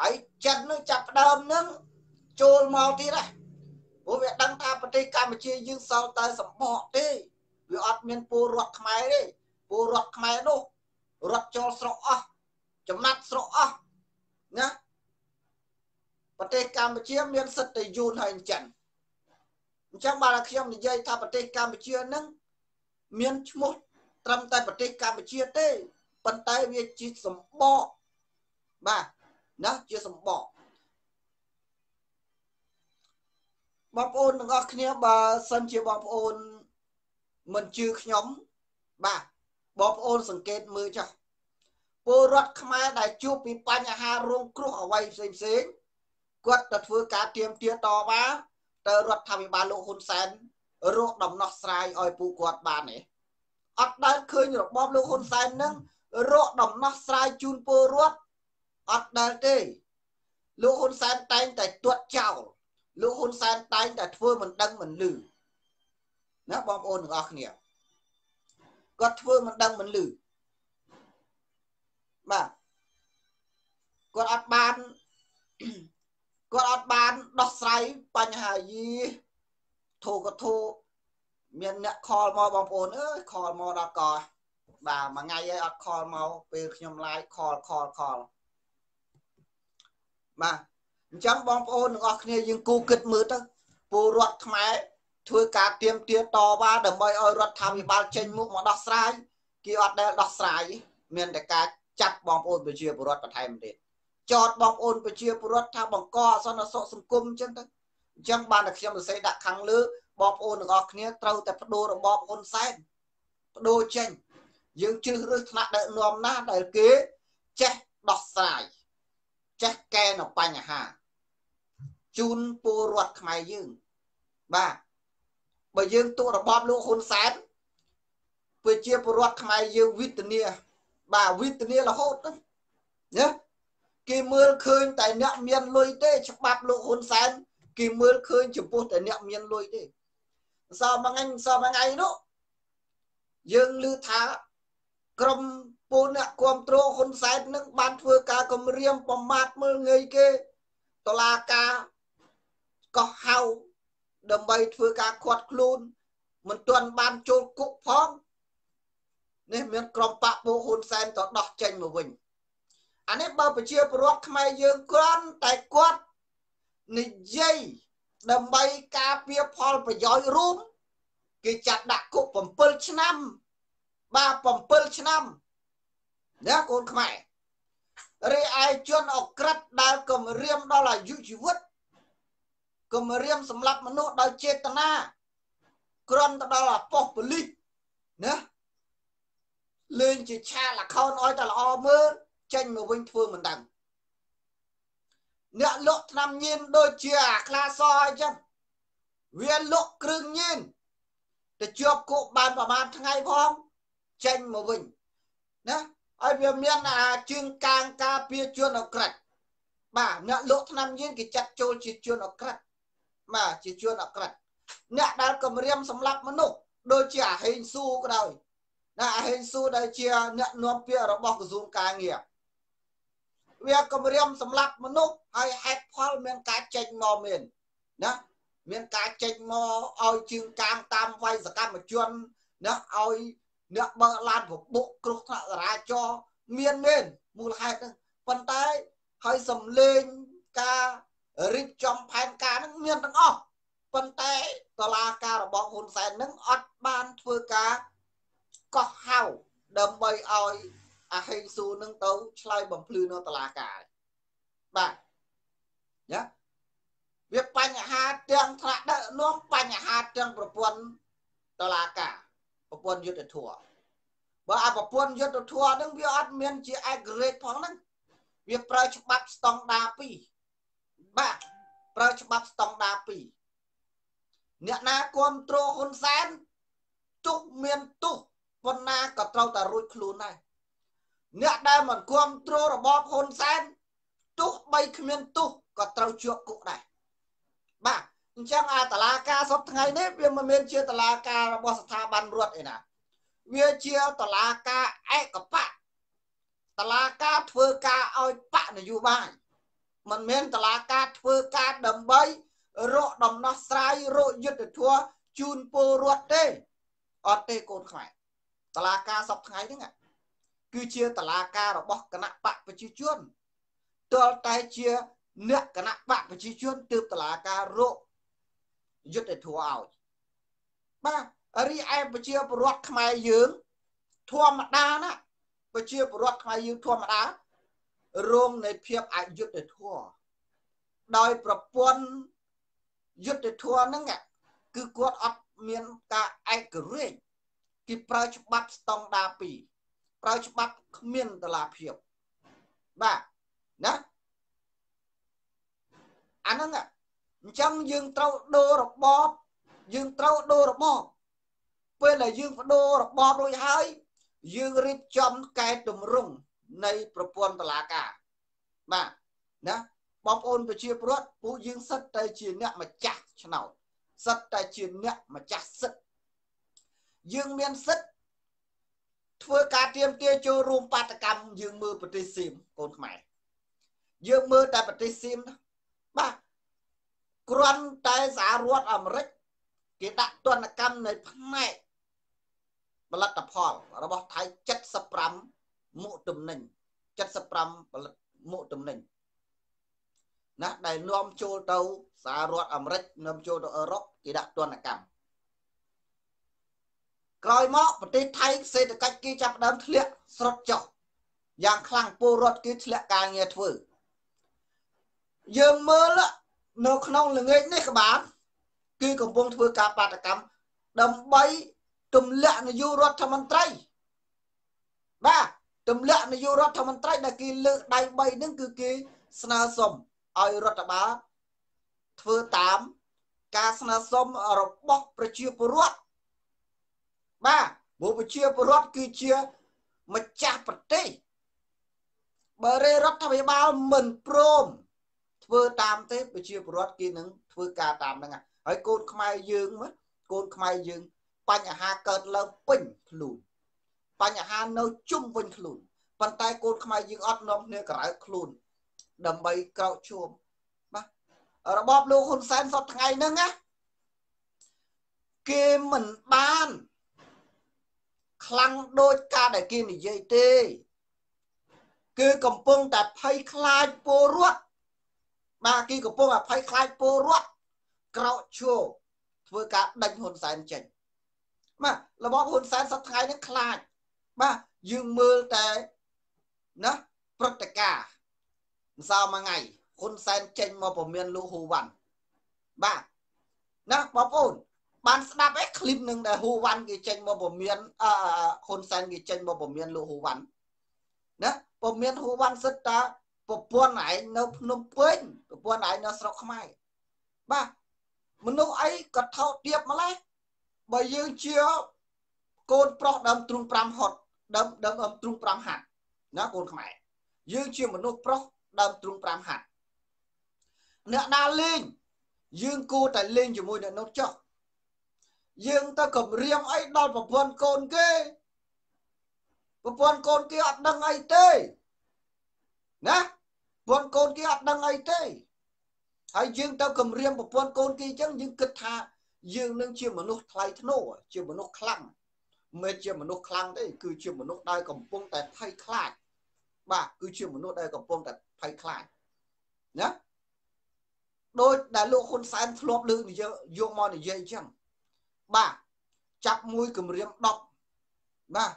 ហើយចិត្តនឹងចាប់ដើមនឹងចូលមកទៀតណា ព្រោះវាដឹងថាប្រទេសកម្ពុជាយើងសល់តែសម្បកទេវាអត់មានពលរដ្ឋខ្មែរទេពលរដ្ឋខ្មែរនោះរត់ចូលស្រុកអស់ចំណាត់ស្រុកអស់ណាប្រទេសកម្ពុជាមានសិទ្ធិតែយូនហើយអញ្ចឹងអញ្ចឹងបាទខ្ញុំនិយាយថាប្រទេសកម្ពុជានឹងមានឈ្មោះត្រឹមតែប្រទេសកម្ពុជាទេប៉ុន្តែវាជាសម្បកបាទណាជាសម្បក បងប្អូនទាំងអស់គ្នាបើសិនជាបងប្អូនមិនជឿខ្ញុំបាទបងប្អូនសង្កេតមើលចាស់ពលរដ្ឋខ្មែរដែលជួបពីបញ្ហារងគ្រោះអ្វីផ្សេងផ្សេងគាត់ទៅធ្វើការទៀមទាតវ៉ាទៅរដ្ឋាភិបាលលោកហ៊ុនសែនរកដំណោះស្រាយឲ្យពួកគាត់បានទេអត់ដែលឃើញរបបលោកហ៊ុនសែននឹងរកដំណោះស្រាយជូនពលរដ្ឋអត់ដែលទេលោកហ៊ុនសែនតែងតែទាត់ចោល លោកហ៊ុនសែនតែងតែធ្វើមិនដឹងមិនលឺណាបងប្អូនទាំងអស់គ្នាគាត់ធ្វើមិនដឹងមិនលឺបាទគាត់អត់បានគាត់អត់បានដោះស្រាយបញ្ហាយីធូក៏ធូមានអ្នកខលមកបងប្អូនអើយខលមកដល់កបាទមួយថ្ងៃហើយអត់ខលមកពេលខ្ញុំឡាយខលខលខលបាទ អញ្ចឹងបងប្អូនទាំងអស់គ្នាយើងគូគិតមើលទៅពលរដ្ឋខ្មែរធ្វើការទៀមទាតវ៉ាដើម្បីឲ្យរដ្ឋាភិបាលចេញមុខមកដោះស្រាយគេអត់ដែលដោះស្រាយមានតែការចាត់បងប្អូនប្រជាពលរដ្ឋបន្ថែមទៀតចោតបងប្អូនប្រជាពលរដ្ឋថាបង្កអសន្តិសុខសង្គមអញ្ចឹងទៅអញ្ចឹងបានតែខ្ញុំសរសេរដាក់ខាងលើបងប្អូនទាំងអស់គ្នាត្រូវតែបដូររបបហ៊ុនសែនបដូរចេញយើងជ្រើសរើសថ្នាក់ដឹកនាំណាដែលគេចេះដោះស្រាយចេះកែនៅបញ្ហា ជូនពលរដ្ឋខ្មែរយើងបាទបើយើងទូរបបលោកហ៊ុនសែនប្រជាពលរដ្ឋខ្មែរយើងវិទនាបាទវិទនារហូតទៅណាគេមើលឃើញតែអ្នកមានលុយទេច្បាប់លោកហ៊ុនសែនគេមើលឃើញចំពោះតែអ្នកមានលុយទេសោមួយថ្ងៃសោមួយថ្ងៃនោះយើងឮថាក្រុមពូអ្នកគ្រប់គ្រងហ៊ុនសែននឹងបានធ្វើការគម្រាមប្រមាថមើលងាយគេតឡាការ កោះហៅដើម្បីធ្វើការខាត់ខ្លួន មិនទាន់បានចូលគុកផងនេះមានក្រុមបពពួកហ៊ុនសែនទៅដោះចេញមកវិញអានេះបើប្រជាពលរដ្ឋខ្មែរយើងគ្រាន់តែគាត់និយាយដើម្បីការពារផលប្រយោជន៍រួមគេចាត់ដាក់គុក7ឆ្នាំ បាទ7ឆ្នាំណាកូនខ្មែររីឯជនអក្រិតដែលគំរាមដល់អាយុជីវិត គំរាមសម្លាប់មនុស្សដោយចេតនាគ្រាន់តែដល់អាប៉ុស្តិ៍ប៉ូលីសណាលេងជាឆាល account ឲ្យតែល្អមើលចេញមកវិញធ្វើមិនដឹងអ្នកលក់ឆ្នាំញៀនដូចជាអាខ្លាសអញ្ចឹងវាលក់គ្រឿងញៀនទៅជាប់គុកបានប្រហែលថ្ងៃផងចេញមកវិញណាឲ្យវាមានអាជើងកាងការពារជនអក្រិតបាទអ្នកលក់ឆ្នាំញៀនគេចាត់ចូលជាជនអក្រិត បាទជាជនអក្រិតអ្នកដែលគម្រាមសម្លាប់មនុស្សដូចជាអាហេងស៊ូក៏ដោយណាអាហេងស៊ូដែលជាអ្នកនាំពាក្យរបស់ក្រសួងការងារវាគម្រាមសម្លាប់មនុស្សហើយហេតុផលមានការចេញមកមានណាមានការចេញមកឲ្យជើងកាងតាមវាយសកម្មជនណាឲ្យអ្នកបើកឡានបបុកគ្រោះថ្នាក់ចរាចរណ៍មានមែនមូលហេតុហ្នឹងប៉ុន្តែហើយសំលេងការ រៀបចំផែនការហ្នឹងមានទាំងអស់ប៉ុន្តែតឡាការរបស់ហ៊ុនសែនហ្នឹងអត់បានធ្វើការកោះហៅដើម្បីឲ្យអាហេងស៊ូនឹងទៅឆ្លើយបំភ្លឺនៅតឡាការបាទណាវាបញ្ហាទាំងថ្នាក់ដឹកនាំបញ្ហាទាំងប្រព័ន្ធតឡាការប្រព័ន្ធយុទ្ធធរបើអាប្រព័ន្ធយុទ្ធធរហ្នឹងវាអត់មានជា aggregate ផងហ្នឹងវាប្រើច្បាប់ស្តង់ដា2 បាទប្រើច្បាប់ស្តង់ដា2អ្នកណាគ្រប់គ្រងហ៊ុនសែនទុះមានទុះប៉ុណ្ណាក៏ត្រូវតែរួចខ្លួនដែរអ្នកដែលមិនគ្រប់គ្រងរបបហ៊ុនសែនទុះបីគ្មានទុះក៏ត្រូវជាប់គុកដែរបាទអញ្ចឹងអាតឡាការសពថ្ងៃនេះវាមិនមែនជាតឡាការរបស់ស្ថាប័នរដ្ឋឯណាវាជាតឡាការឯកបៈតឡាការធ្វើការឲ្យបកនយោបាយ មិនមែនតឡាការធ្វើការដើម្បីរកដំណោះស្រាយរកយុទ្ធធម៌ជូនពលរដ្ឋទេអត់ទេកូនខ្មែរតឡាការសពថ្ងៃហ្នឹងគឺជាតឡាការរបស់គណៈបកប្រជាជនទាល់តែជាអ្នកគណៈបកប្រជាជនទើបតឡាការរកយុទ្ធធម៌ឲ្យបាទរីឯប្រជាពលរដ្ឋខ្មែរយើងធម្មតាណាប្រជាពលរដ្ឋខ្មែរយើងធម្មតា រងនៃភាពអយុត្តិធម៌ដោយប្រព័ន្ធយុត្តិធម៌ហ្នឹងគឺគាត់អត់មានការឯករាជ្យគេប្រើច្បាប់ស្តង់ដា2ប្រើច្បាប់គ្មានតឡាភាពបាទណាអាហ្នឹងអញ្ចឹងយើងត្រូវដូររបបយើងត្រូវដូររបបពេលដែលយើងបដូររបបរួចហើយយើងរៀបចំកែតម្រង់ នៃប្រព័ន្ធតឡាការបាទណាបងប្អូនប្រជាពលរដ្ឋពួកយើងសិតតែជាអ្នកម្ចាស់ឆ្នោតសិតតែជាអ្នកម្ចាស់សិទ្ធយើងមានសិទ្ធធ្វើការទៀមទាចូលរួមបាតកម្មយើងមើលប្រទេសសៀមកូនខ្មែរយើងមើលតែប្រទេសសៀមបាទគ្រាន់តែសហរដ្ឋអាមេរិកគេដាក់ទណ្ឌកម្មនៅផ្នែកផលិតផលរបស់ថៃ75 មុខទំនិញ75ផលិតមុខទំនិញណាដែលនាំចូលទៅសហរដ្ឋអាមេរិកនាំចូលទៅអឺរ៉ុបគេដាក់ទណ្ឌកម្មក្រោយមកប្រទេសថៃសេដ្ឋកិច្ចគេចាប់ដើមធ្លាក់ស្រុតចុះយ៉ាងខ្លាំងពលរដ្ឋគេធ្លាក់ការងារធ្វើយើងមើលនៅក្នុងល្ងាចនេះក្បាលគឺកំពុងធ្វើការបាតកម្មដើម្បីទម្លាក់នាយករដ្ឋមន្ត្រីបាទ ទម្លាក់នាយករដ្ឋមន្ត្រីដែលគេលើកដៃ3ហ្នឹងគឺគេស្នើសុំឲ្យរដ្ឋបាលធ្វើតាមការស្នើសុំរបស់ប្រជាពលរដ្ឋបាទព្រោះប្រជាពលរដ្ឋគឺជាម្ចាស់ប្រទេសបើរដ្ឋាភិបាលមិនព្រមធ្វើតាមទេប្រជាពលរដ្ឋគេនឹងធ្វើការតាមហ្នឹងហើយកូនខ្មែរយើងមើលកូនខ្មែរយើង បញ្ហាកើតឡើងពេញខ្លួន បញ្ហានៅជុំវិញខ្លួនប៉ុន្តែកូនខ្មែរយើងអត់នាំគ្នាក្រៅខ្លួន ដើម្បីក្រោកឈាមបាទរបបលោកហ៊ុនសែនសពថ្ងៃហ្នឹងណាគេមិនបានខ្លាំងដូចការដែលគេនិយាយទេ គឺកំពុងតែភ័យខ្លាចពលរដ្ឋបាទគេកំពុងតែភ័យខ្លាចពលរដ្ឋក្រោកឈរធ្វើការដេញហ៊ុនសែនចេញបាទរបស់ហ៊ុនសែនសប្តាហ៍នេះខ្លាច បាទយើងមើលតែណាព្រឹត្តិការណ៍ម្សិលមួយថ្ងៃហ៊ុនសែនចេញមកពមៀនលូហ៊ូវ៉ាន់បាទណាបងប្អូនបានស្ដាប់ឯឃ្លីបនឹងដែលហ៊ូវ៉ាន់គេចេញមកពមៀនអឺហ៊ុនសែនគេចេញមកពមៀនលូហ៊ូវ៉ាន់ណាពមៀនហ៊ូវ៉ាន់សិតតាប្រពន្ធឯងនៅភ្នំពេញប្រពន្ធឯងនៅស្រុកខ្មែរបាទមនុស្សអីក៏ថោទៀបម្លេះបើយើងជាកូនប្រុសដើមទ្រូង5ហត់ ដើមដើមទ្រូង5ហាត់ណាកូនខ្មែរយើងជាមនុស្សប្រុសដើមទ្រូង5ហាត់អ្នកណាលេងយើងគួរតែលេងជាមួយអ្នកនោះចុះយើងទៅគម្រាមអីដល់ប្រពន្ធកូនគេប្រពន្ធកូនគេអត់ដឹងអីទេណាប្រពន្ធកូនគេអត់ដឹងអីទេហើយយើងទៅគម្រាមប្រពន្ធកូនគេអញ្ចឹងយើងគិតថាយើងនឹងជាមនុស្សថ្លៃថ្នូរជាមនុស្សខ្លាំង មិនជាមនុស្សខ្លាំងទេគឺជាមនុស្សដែលកំពុងតែភ័យខ្លាចបាទគឺជាមនុស្សដែលកំពុងតែភ័យខ្លាចណាដោយដែលលោកហ៊ុនសែនធ្លាប់លើកនិយាយយកមកនិយាយអញ្ចឹងបាទចាប់មួយគម្រាម10បាទ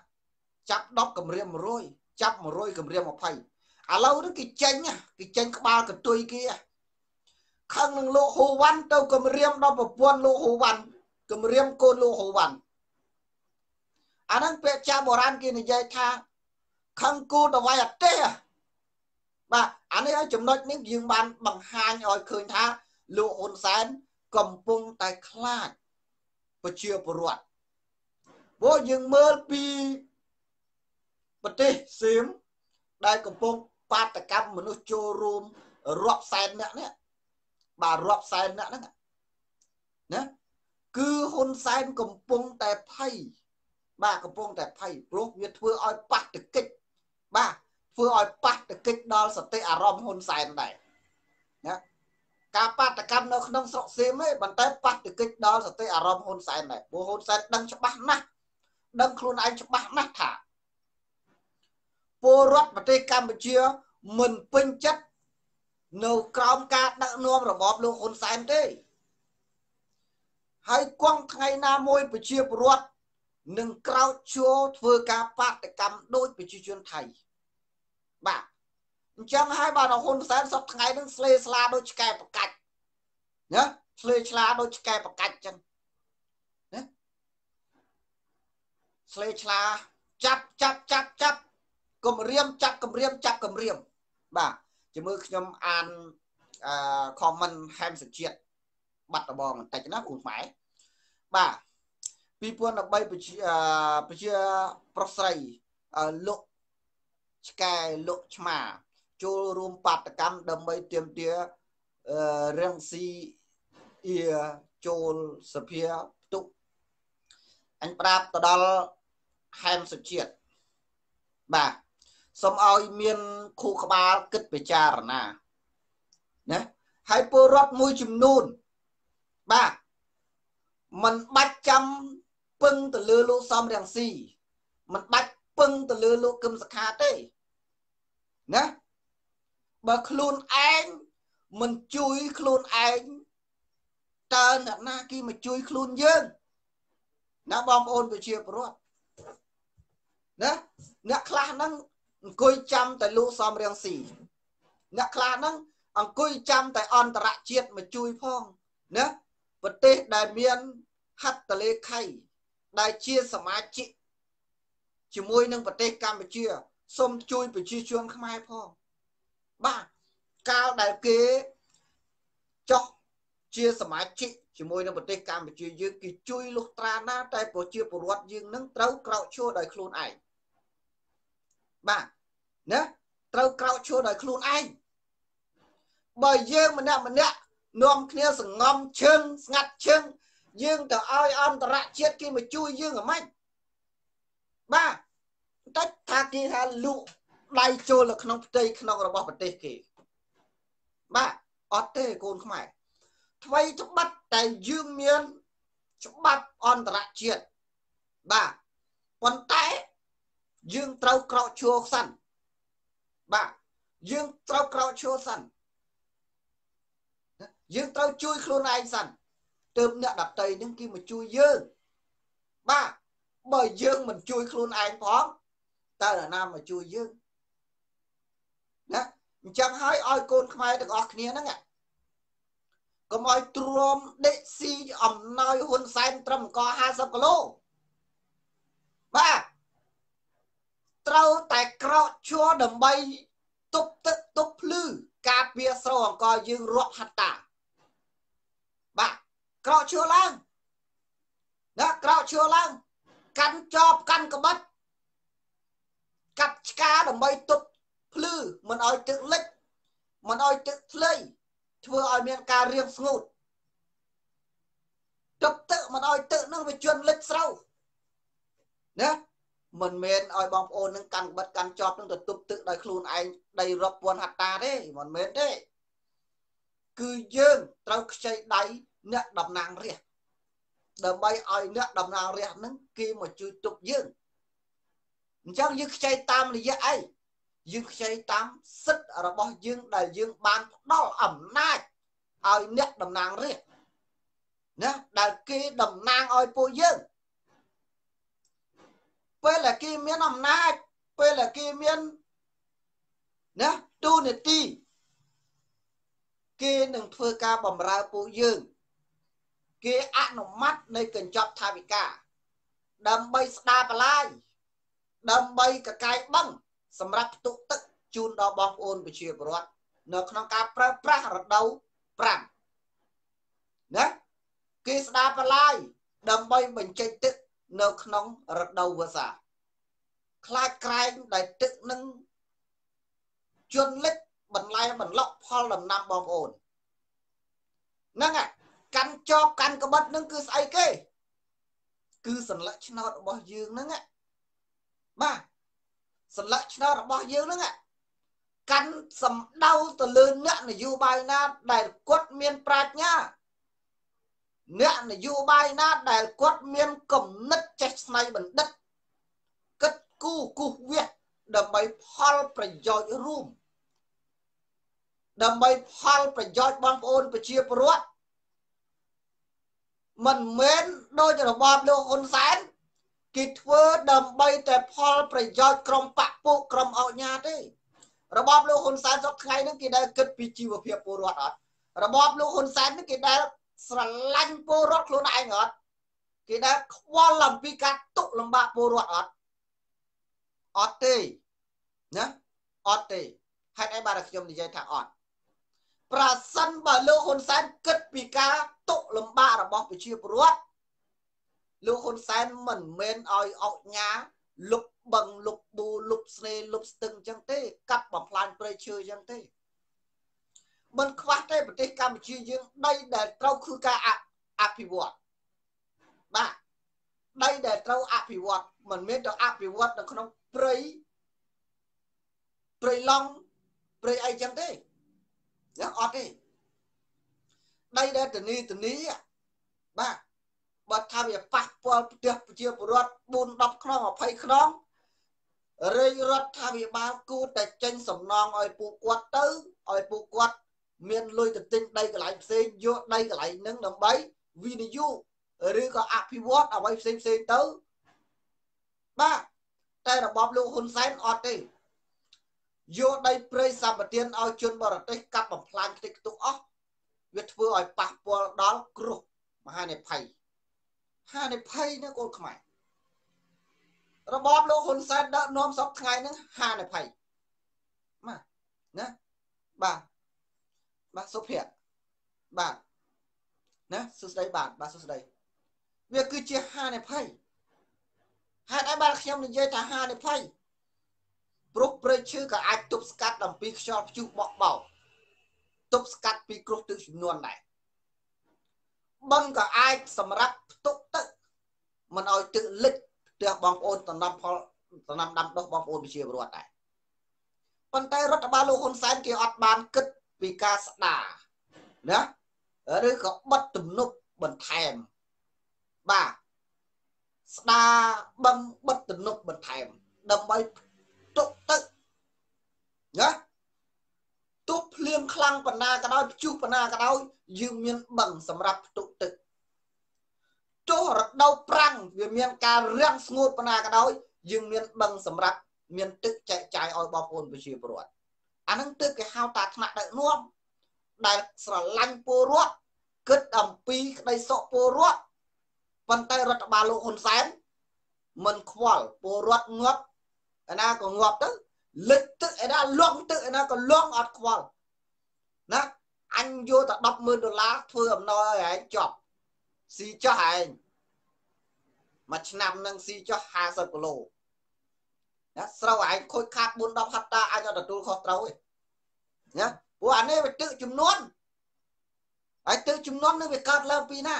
ចាប់10គម្រាម100ចាប់100គម្រាម20ឥឡូវនេះគេចេញគេចេញក្បាលកន្ទុយគេខឹងនឹងលោកហ៊ូវ៉ាន់ទៅគម្រាមដល់ប្រពន្ធលោកហ៊ូវ៉ាន់គម្រាមកូនលោកហ៊ូវ៉ាន់ អាហ្នឹងពាក្យចាបុរាណគេនិយាយថាខឹងគូតវាយអទេសបាទអានេះឲ្យចំណុចនេះយើងបានបង្ហាញឲ្យឃើញថាលោកហ៊ុនសែនកំពុងតែខ្លាចប្រជាពលរដ្ឋព្រោះយើងមើលពីប្រទេសសៀមដែលកំពុងបាតកម្មមនុស្សចូលរួមរាប់សែនអ្នកនេះបាទរាប់សែនអ្នកហ្នឹងណាគឺហ៊ុនសែនកំពុងតែភ័យ បាទកំពុងតែភ័យព្រោះវាធ្វើឲ្យប៉ះទកិច្ចបាទធ្វើឲ្យប៉ះទកិច្ចដល់សតិអារម្មណ៍ហ៊ុនសែនដែរណាការបាតកម្មនៅក្នុងស្រុកសៀមឯងប៉ុន្តែប៉ះទកិច្ចដល់សតិអារម្មណ៍ហ៊ុនសែនដែរព្រោះហ៊ុនសែនដឹងច្បាស់ណាស់ដឹងខ្លួនឯងច្បាស់ណាស់ថាពលរដ្ឋប្រទេសកម្ពុជាមិនពេញចិត្តនៅក្រោមការដឹកនាំរបបលោកហ៊ុនសែនទេហើយគង់ថ្ងៃណាមួយប្រជាពលរដ្ឋ នឹងក្រោកឈរធ្វើការបាតកម្មដោយប្រជាជនថៃបាទអញ្ចឹងហើយបាទហ៊ុនសែនសពថ្ងៃនឹងស្លេស្លាដូចឆ្កែប្រកាច់ណាស្លេឆ្លាដូចឆ្កែប្រកាច់អញ្ចឹងណាស្លេឆ្លាចាប់ចាប់ចាប់ចាប់គំរាមចាប់គំរាមចាប់គំរាមបាទជាមួយខ្ញុំអានអឺ comment ហែមសុជាតិបាត់ដបងបន្តិចណាគូខ្មែរបាទ 2013ប្រជាប្រជាប្រុសស្រីលោកឆ្កែលោកឆ្មា ចូលរួមបាតកម្មដើម្បីទាមទាររាំងស៊ីអៀចូលសភាផ្ទុកអញប្រាប់ទៅដល់ហែមសុជាតិបាទសូមឲ្យមានខួរក្បាលគិតពិចារណាណាហើយពលរដ្ឋមួយចំនួនបាទมันបាច់ចាំ ពឹងទៅលើលោកសំរងស៊ីมันបាច់ពឹងទៅលើលោកកឹមសខាទេណាបើខ្លួនឯងមិនជួយខ្លួនឯងតើអ្នកណាគេមកជួយខ្លួនយើងណាបងប្អូនប្រជាពលរដ្ឋណាអ្នកខ្លះហ្នឹងអង្គុយចាំតែលោកសំរៀងស៊ីអ្នកខ្លះហ្នឹងអង្គុយចាំតែអន្តរជាតិមកជួយផងណាប្រទេសដែលមានហត្ថលេខី ដែលជាសមាជិកជាមួយនឹងប្រទេសកម្ពុជាសូមជួយប្រជាជនខ្មែរផងបាទកាលដែលគេចោះជាសមាជិកជាមួយនឹងប្រទេសកម្ពុជាយើងគេជួយលុះត្រាណា តែប្រជាពលរដ្ឋយើងនឹងត្រូវក្រោកឈរដោយខ្លួនឯងបាទណាត្រូវក្រោកឈរដោយខ្លួនឯងបើយើងម្នាក់ម្នាក់នាំគ្នាសងំឈឹងស្ងាត់ឈឹង យើងទៅឲ្យអន្តរជាតិគេមកជួយយើងអ្ហ្មិចបាទតែថាគេថាលក់ដៃចូលនៅក្នុងផ្ទៃក្នុងរបស់ប្រទេសគេបាទអត់ទេកូនខ្មែរថ្មីត្បិតតែយើងមានច្បាប់អន្តរជាតិបាទប៉ុន្តែយើងត្រូវក្រោកឈរសិនបាទយើងត្រូវក្រោកឈរសិនយើងត្រូវជួយខ្លួនឯងសិន ទើបអ្នកដតីនឹងគេមកជួយយើងបាទបើយើងមិនជួយខ្លួនឯងផងតើអ្នកណាមកជួយយើងណាអញ្ចឹងហើយឲ្យកូនខ្មែរទាំងអស់គ្នាហ្នឹងកុំឲ្យទ្រាំដេកស៊ីអំណោយហ៊ុនសែនត្រឹមក50គីឡូបាទត្រូវតែក្រោកឈរដើម្បីទប់ទឹកទប់ភ្លឺការពារស្រោអង្គយើងរកហត្តាបាទ ក្រោកឈរឡើងណាក្រោកឈរឡើងកាន់ចបកាន់ក្បិតកាប់ឆ្កាដើម្បីទប់ភ្លឺមិនឲ្យទឹកលិចមិនឲ្យទឹកធ្លៃធ្វើឲ្យមានការរៀងស្ងួតទប់ទឹកមិនឲ្យទឹកនឹងវាជន់លិចស្រូវណាមិនមែនឲ្យបងប្អូននឹងកាន់ក្បិតកាន់ចប់នឹងទៅទប់ទឹកដោយខ្លួនឯងដីរាប់ពាន់ហត្តាទេមិនមែនទេគឺយើងត្រូវខ្ចីដៃ អ្នកតំណាងរាស្ត្រដើម្បីឲ្យអ្នកតំណាងរាស្ត្រនឹងគេមកជួយទប់យើងអញ្ចឹងយើងខ្ចីតាមរយៈអីយើងខ្ចីតាមសិទ្ធិរបស់យើងដែលយើងបានផ្ដល់អំណាចឲ្យអ្នកតំណាងរាស្ត្រណាដែលគេតំណាងឲ្យពួកយើងពេលដែលគេមានអំណាចពេលដែលគេមានណាទូនាទីគេនឹងធ្វើការបម្រើពួកយើង គេអនុម័តនៃកញ្ចប់ថាវិការដើម្បីស្ដារបន្លាយដើម្បីកកាយបឹងសម្រាប់ផ្ទុកទឹកជូនដល់បងប្អូនប្រជាពលរដ្ឋនៅក្នុងការប្រើប្រាស់រដូវ5ណាគេស្ដារបន្លាយដើម្បីបញ្ចេញទឹកនៅក្នុងរដូវវស្សាខ្លាចក្រែងដែលទឹកនឹងជន់លិចបន្លែបន្លក់ផលដំណាំបងប្អូនហ្នឹង កាន់ចបកាន់ក្បិតនឹងគឺស្អីគេ គឺសញ្ញាឆ្នោតរបស់យើងហ្នឹងបាទសញ្ញាឆ្នោតរបស់យើងហ្នឹងកាន់សំដៅទៅលើអ្នកនយោបាយណា ដែលគាត់មានប្រាជ្ញា អ្នកនយោបាយណា ដែលគាត់មានគំនិតចេះស្នៃបណ្ឌិតគិតគូគូសវាសដើម្បីផលប្រយោជន៍រួមដើម្បីផលប្រយោជន៍បងប្អូនប្រជាពលរដ្ឋ មិនមែនដូចរបបលោកហ៊ុនសែនគេធ្វើដើម្បីតែផលប្រយោជន៍ក្រុមបកពួកក្រុមអោញាទេរបបលោកហ៊ុនសែនសពថ្ងៃនេះគេដែលគិតពីជីវភាពពលរដ្ឋអត់របបលោកហ៊ុនសែននេះគេដែលស្រឡាញ់ពលរដ្ឋខ្លួនឯងអត់គេដែលខ្វល់អំពីការទុកលំបាកពលរដ្ឋអត់អត់ទេណាអត់ទេហេតុអីបានខ្ញុំនិយាយថាអត់ប្រសិនបើលោកហ៊ុនសែនគិតពីការ ទុកលំបាករបស់ប្រជាពលរដ្ឋលោកហ៊ុនសែនមិនមែនឲ្យអុកញ៉ាលុបបឹងលុបប៊ូលុបស្នេលុបស្ទឹងអញ្ចឹងទេ កាប់បំផ្លាញព្រៃឈើអញ្ចឹងទេមិនខ្វះទេប្រទេសកម្ពុជាយើងដីដែលត្រូវគឺការអភិវឌ្ឍបាទដីដែលត្រូវអភិវឌ្ឍមិនមែនទៅអភិវឌ្ឍនៅក្នុងព្រៃព្រៃឡង់ព្រៃអីចឹងទេណាអត់ទេ ដីដែលតនីតនីបាទបើថាវាប៉ះពាល់ផ្ទះប្រជាពលរដ្ឋ4 10ខ្នង20ខ្នងរាជរដ្ឋាភិបាលគួរតែចេញសំណងឲ្យពួកគាត់ទៅឲ្យពួកគាត់មានលុយទៅទិញដីកន្លែងផ្សេងយកដីកន្លែងហ្នឹងដើម្បីវិនិយោគឬក៏អភិវឌ្ឍអ្វីផ្សេងផ្សេងទៅបាទតែរបបលោកហ៊ុនសែនអត់ទេយកដីព្រៃសម្បត្តិឲ្យជនបរទេសកាប់បំផ្លាញខ្ទេចខ្ទុះអស់ វាធ្វើឲ្យប៉ះពាល់ដល់គ្រោះមហានិភ័យហានិភ័យនៅកូនខ្មែររបបលោកហ៊ុនសែនដឹកនាំសពថ្ងៃហ្នឹងហានិភ័យបាទណាបាទបាទសុភ័ក្របាទណាសួស្ដីបាទបាទសួស្ដីវាគឺជាហានិភ័យហេតុអីបានខ្ញុំនិយាយថាហានិភ័យព្រោះព្រៃឈើក៏អាចទប់ស្កាត់អំពីខ្យល់ព្យុះបក់បោក ទប់ស្កាត់ពីគ្រោះទឹកជំនន់ដែរបឹងក៏អាចសម្រាប់ផ្ទុកទឹកមិនឲ្យទឹកលិចផ្ទះបងប្អូនតំណផលតំណដាំដុះបងប្អូនប្រជាពលរដ្ឋដែរប៉ុន្តែរដ្ឋបាលលោកហ៊ុនសែនគេអត់បានគិតពីការស្ដារណាឬក៏បិទទំនប់បន្ថែមបាទស្ដារបឹងបិទទំនប់បន្ថែមដើម្បីទុកទឹកណា ទោះភ្លៀងខ្លាំងបណ្ណាក៏ដោយព្យុះបណ្ណាក៏ដោយយើងមានបឹងសម្រាប់ផ្ទុកទឹកទោះរដូវប្រាំងវាមានការរាំងស្ងួតបណ្ណាក៏ដោយយើងមានបឹងសម្រាប់មានទឹកចែកចាយឲ្យបងប្អូនប្រជាពលរដ្ឋអានឹងទើបគេហៅតាថ្នាក់ដឹកនាំដែលស្រឡាញ់ពលរដ្ឋគិតអំពីក្តីសុខពលរដ្ឋប៉ុន្តែរដ្ឋបាលលោកហ៊ុនសែនមិនខ្វល់ពលរដ្ឋងាប់ឯណាក៏ងាប់ទៅ លិចទឹកឯណាលងទឹកឯណាក៏លងអត់ខ្វល់ណាអញយកតែ100,000ដុល្លារធ្វើអំណោយឲ្យឯងចប់ស៊ីចោះឯងមួយឆ្នាំនឹងស៊ីចោះ50គីឡូណាស្រូវឯងខូចខាត4 10ហត្តាអញអត់ទទួលខុសត្រូវទេណាព្រោះអានេះវាទឹកចំនួនហើយទឹកចំនួននឹងវាកើតឡើងពីណា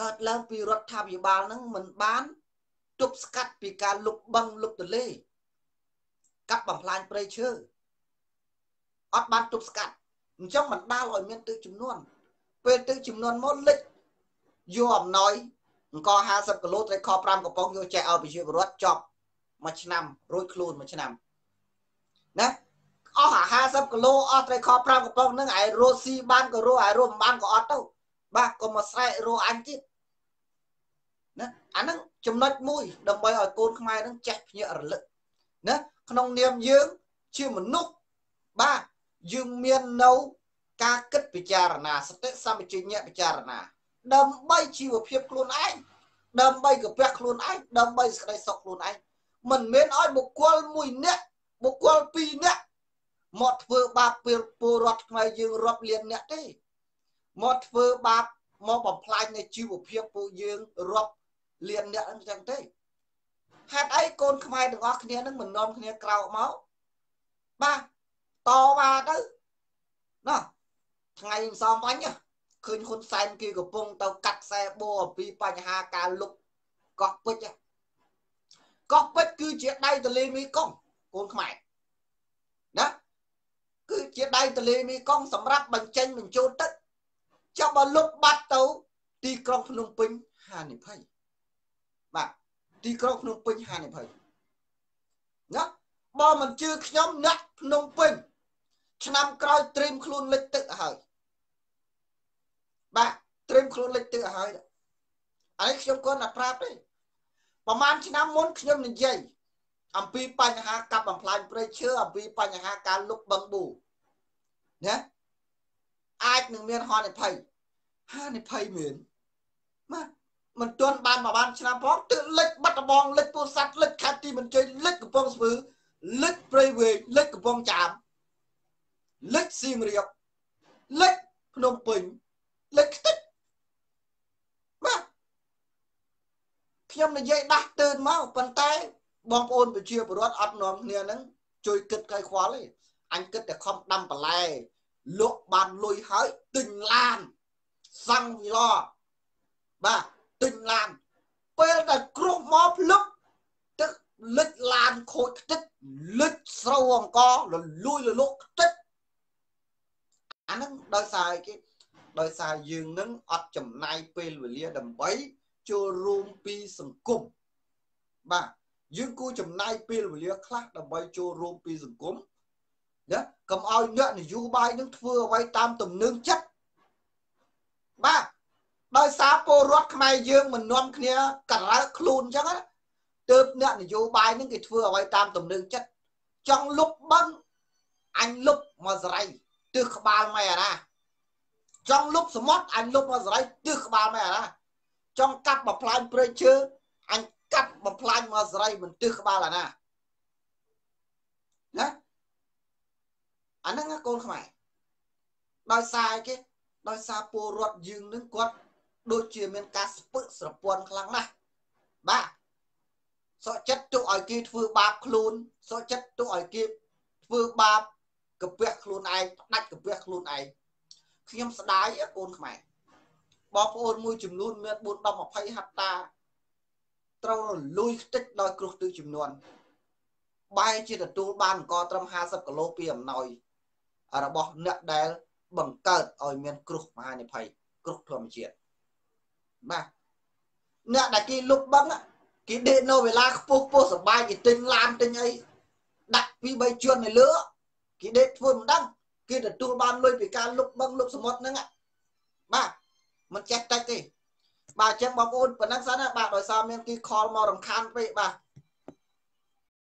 កើតឡើងពីរដ្ឋាភិបាលនឹងមិនបានទប់ស្កាត់ពីការលុបបឹងលុបទលេ កាប់បំផ្លាញព្រៃឈើអត់បានទប់ស្កាត់អញ្ចឹងមិនដាល់ឲ្យមានទឹកចំនួនពេលទឹកចំនួនមកលិចយកអំណោយអង្គ50គីឡូត្រីខ5កំប៉ុងយកចែកឲ្យប្រជាពលរដ្ឋចប់មួយឆ្នាំរួចខ្លួនមួយឆ្នាំណាអស់អា50គីឡូអស់ត្រីខ5កំប៉ុងហ្នឹងឯរស់ស៊ីបានក៏រស់ឯរស់មិនបានក៏អត់ទៅបាទកុំមកស្រែករស់អញទៀតណាអាហ្នឹងចំណុចមួយដើម្បីឲ្យកូនខ្មែរហ្នឹងចេះភ្ញាក់រលឹកណា ក្នុងនាមយើងជាមនុស្សបាទយើងមាននៅការគិតពិចារណាសតិសម្បជញ្ញៈពិចារណា ដើម្បីជីវភាពខ្លួនឯងដើម្បីកាពះខ្លួនឯងដើម្បីសេចក្តីសុខខ្លួនឯងមិនមែនឲ្យបុគ្គលមួយនាក់បុគ្គលពីរនាក់មកធ្វើបាបពេលពលរដ្ឋខ្មែរយើងរាប់លានអ្នកទេមកធ្វើបាបមកបំផ្លាញនៅជីវភាពពួកយើងរាប់លានអ្នកអញ្ចឹងទេ ហេតុអីកូនខ្មែរទាំងអស់គ្នានឹងមិននាំគ្នាក្រោកមកបាទតវ៉ាទៅណោះថ្ងៃមិនសមបាញ់ឃើញហ៊ុនសែនគេកំពុងទៅកាត់ខ្សែបូអំពីបញ្ហាការលុបកោះពេជ្រកោះពេជ្រគឺជាដៃទលេមេគង្គកូនខ្មែរណាគឺជាដៃទលេមេគង្គសម្រាប់បញ្ចេញបញ្ចូលទឹកចាំបើលុបបាត់ទៅទីក្រុងភ្នំពេញហានិភ័យបាទ ទីក្រុងភ្នំពេញហានិភ័យណាបើមិនជឿខ្ញុំអ្នកភ្នំពេញឆ្នាំក្រោយត្រៀមខ្លួនលិចទឹកហើយបាទត្រៀមខ្លួនលិចទឹកហើយអានេះខ្ញុំគាត់តែប្រាប់ទេប្រហែលឆ្នាំមុនខ្ញុំនិយាយអំពីបញ្ហាកាប់បំផ្លាញព្រៃឈើអំពីបញ្ហាការលុបបឹងប៊ូណាអាចនឹងមានហានិភ័យហានិភ័យមានបាទ មិនទាន់បានមកបានឆ្នាំផងទើបលិចបាត់ដំបងលិចពោធិ៍សាត់លិចខេត្តទីមិនជ័យលិចកំពង់ស្ពឺលិចព្រៃវែងលិចកំពង់ចាមលិចសៀមរាបលិចភ្នំពេញលិចខ្ទេចបាទខ្ញុំនិយាយដាស់តឿនមកប៉ុន្តែបងប្អូនប្រជាពលរដ្ឋអត់នាំគ្នានឹងជួយគិតកៃខ្វល់ទេអញគិតតែខំដាំបន្លែលក់បានលុយហើយទិញឡានសង់វិឡាបាទ ទិញឡានពេលដែលគ្រោះមកភ្លឹបទឹកលិចឡានខូចខ្ទេចលិចស្រូវអង្គរលួយលលុកខ្ទេចអាហ្នឹងដោយសារអីគេដោយសារយើងនឹងអត់ចំណាយពេលវេលាដើម្បីចូលរួមពីសង្គមបាទយើងគួរចំណាយពេលវេលាខ្លះដើម្បីចូលរួមពីសង្គមណាកុំឲ្យអ្នកនយោបាយនឹងធ្វើអ្វីតាមទំនឹងចិត្តបាទ ដោយសារពលរដ្ឋខ្មែរយើងមិននាំគ្នាករើកខ្លួនអញ្ចឹងណាទើបអ្នកនយោបាយនឹងគេធ្វើអ្វីតាមទំនឹងចិត្តចង់លុបបឹងអញលុបមកសរៃទើសក្បាលម៉ែអាណាចង់លុបសមុទ្រអញលុបមកសរៃទើសក្បាលម៉ែអាណាចង់កាប់មកផ្លាញព្រៃឈើអញកាប់បំផ្លាញមកសរៃមិនទើសក្បាលអាណាណាអាហ្នឹងកូនខ្មែរដោយសារអីគេដោយសារពលរដ្ឋយើងនឹងគាត់ ដូចជាមានការស្ពឹកស្រពន់ខ្លាំងណាស់បាទសក់ចិត្តទុកឲ្យគេធ្វើបាបខ្លួនសក់ចិត្តទុកឲ្យគេធ្វើបាបកាពះខ្លួនឯងផ្ដាច់កាពះខ្លួនឯងខ្ញុំស្ដាយកូនខ្មែរបងប្អូនមួយចំនួនមាន4 10 20ហត្តាត្រូវរលួយខ្ទេចដោយគ្រោះទិសចំនួនបែរជាទទួលបានអង្គត្រឹម50គីឡូពីអំណោយរបស់អ្នកដែលបង្កើតឲ្យមានគ្រោះមហានិភ័យគ្រោះធម្មជាតិ បាទអ្នកដែលគេលុបបឹងគេដេកនៅវេលាខ្ពស់ខ្ពស់សបាយគេទិញឡានទិញអីដាក់ពី3ជួននៅលើគេដេកធ្វើមិនដឹងគេទទួលបានលុយពីការលុបបឹងលុបសមុទ្រហ្នឹងបាទមិនចេះតិចទេបាទអញ្ចឹងបងប្អូនប៉ុណ្ណឹងសិនណាបាទដោយសារមានគេខលមករំខានពេកបាទ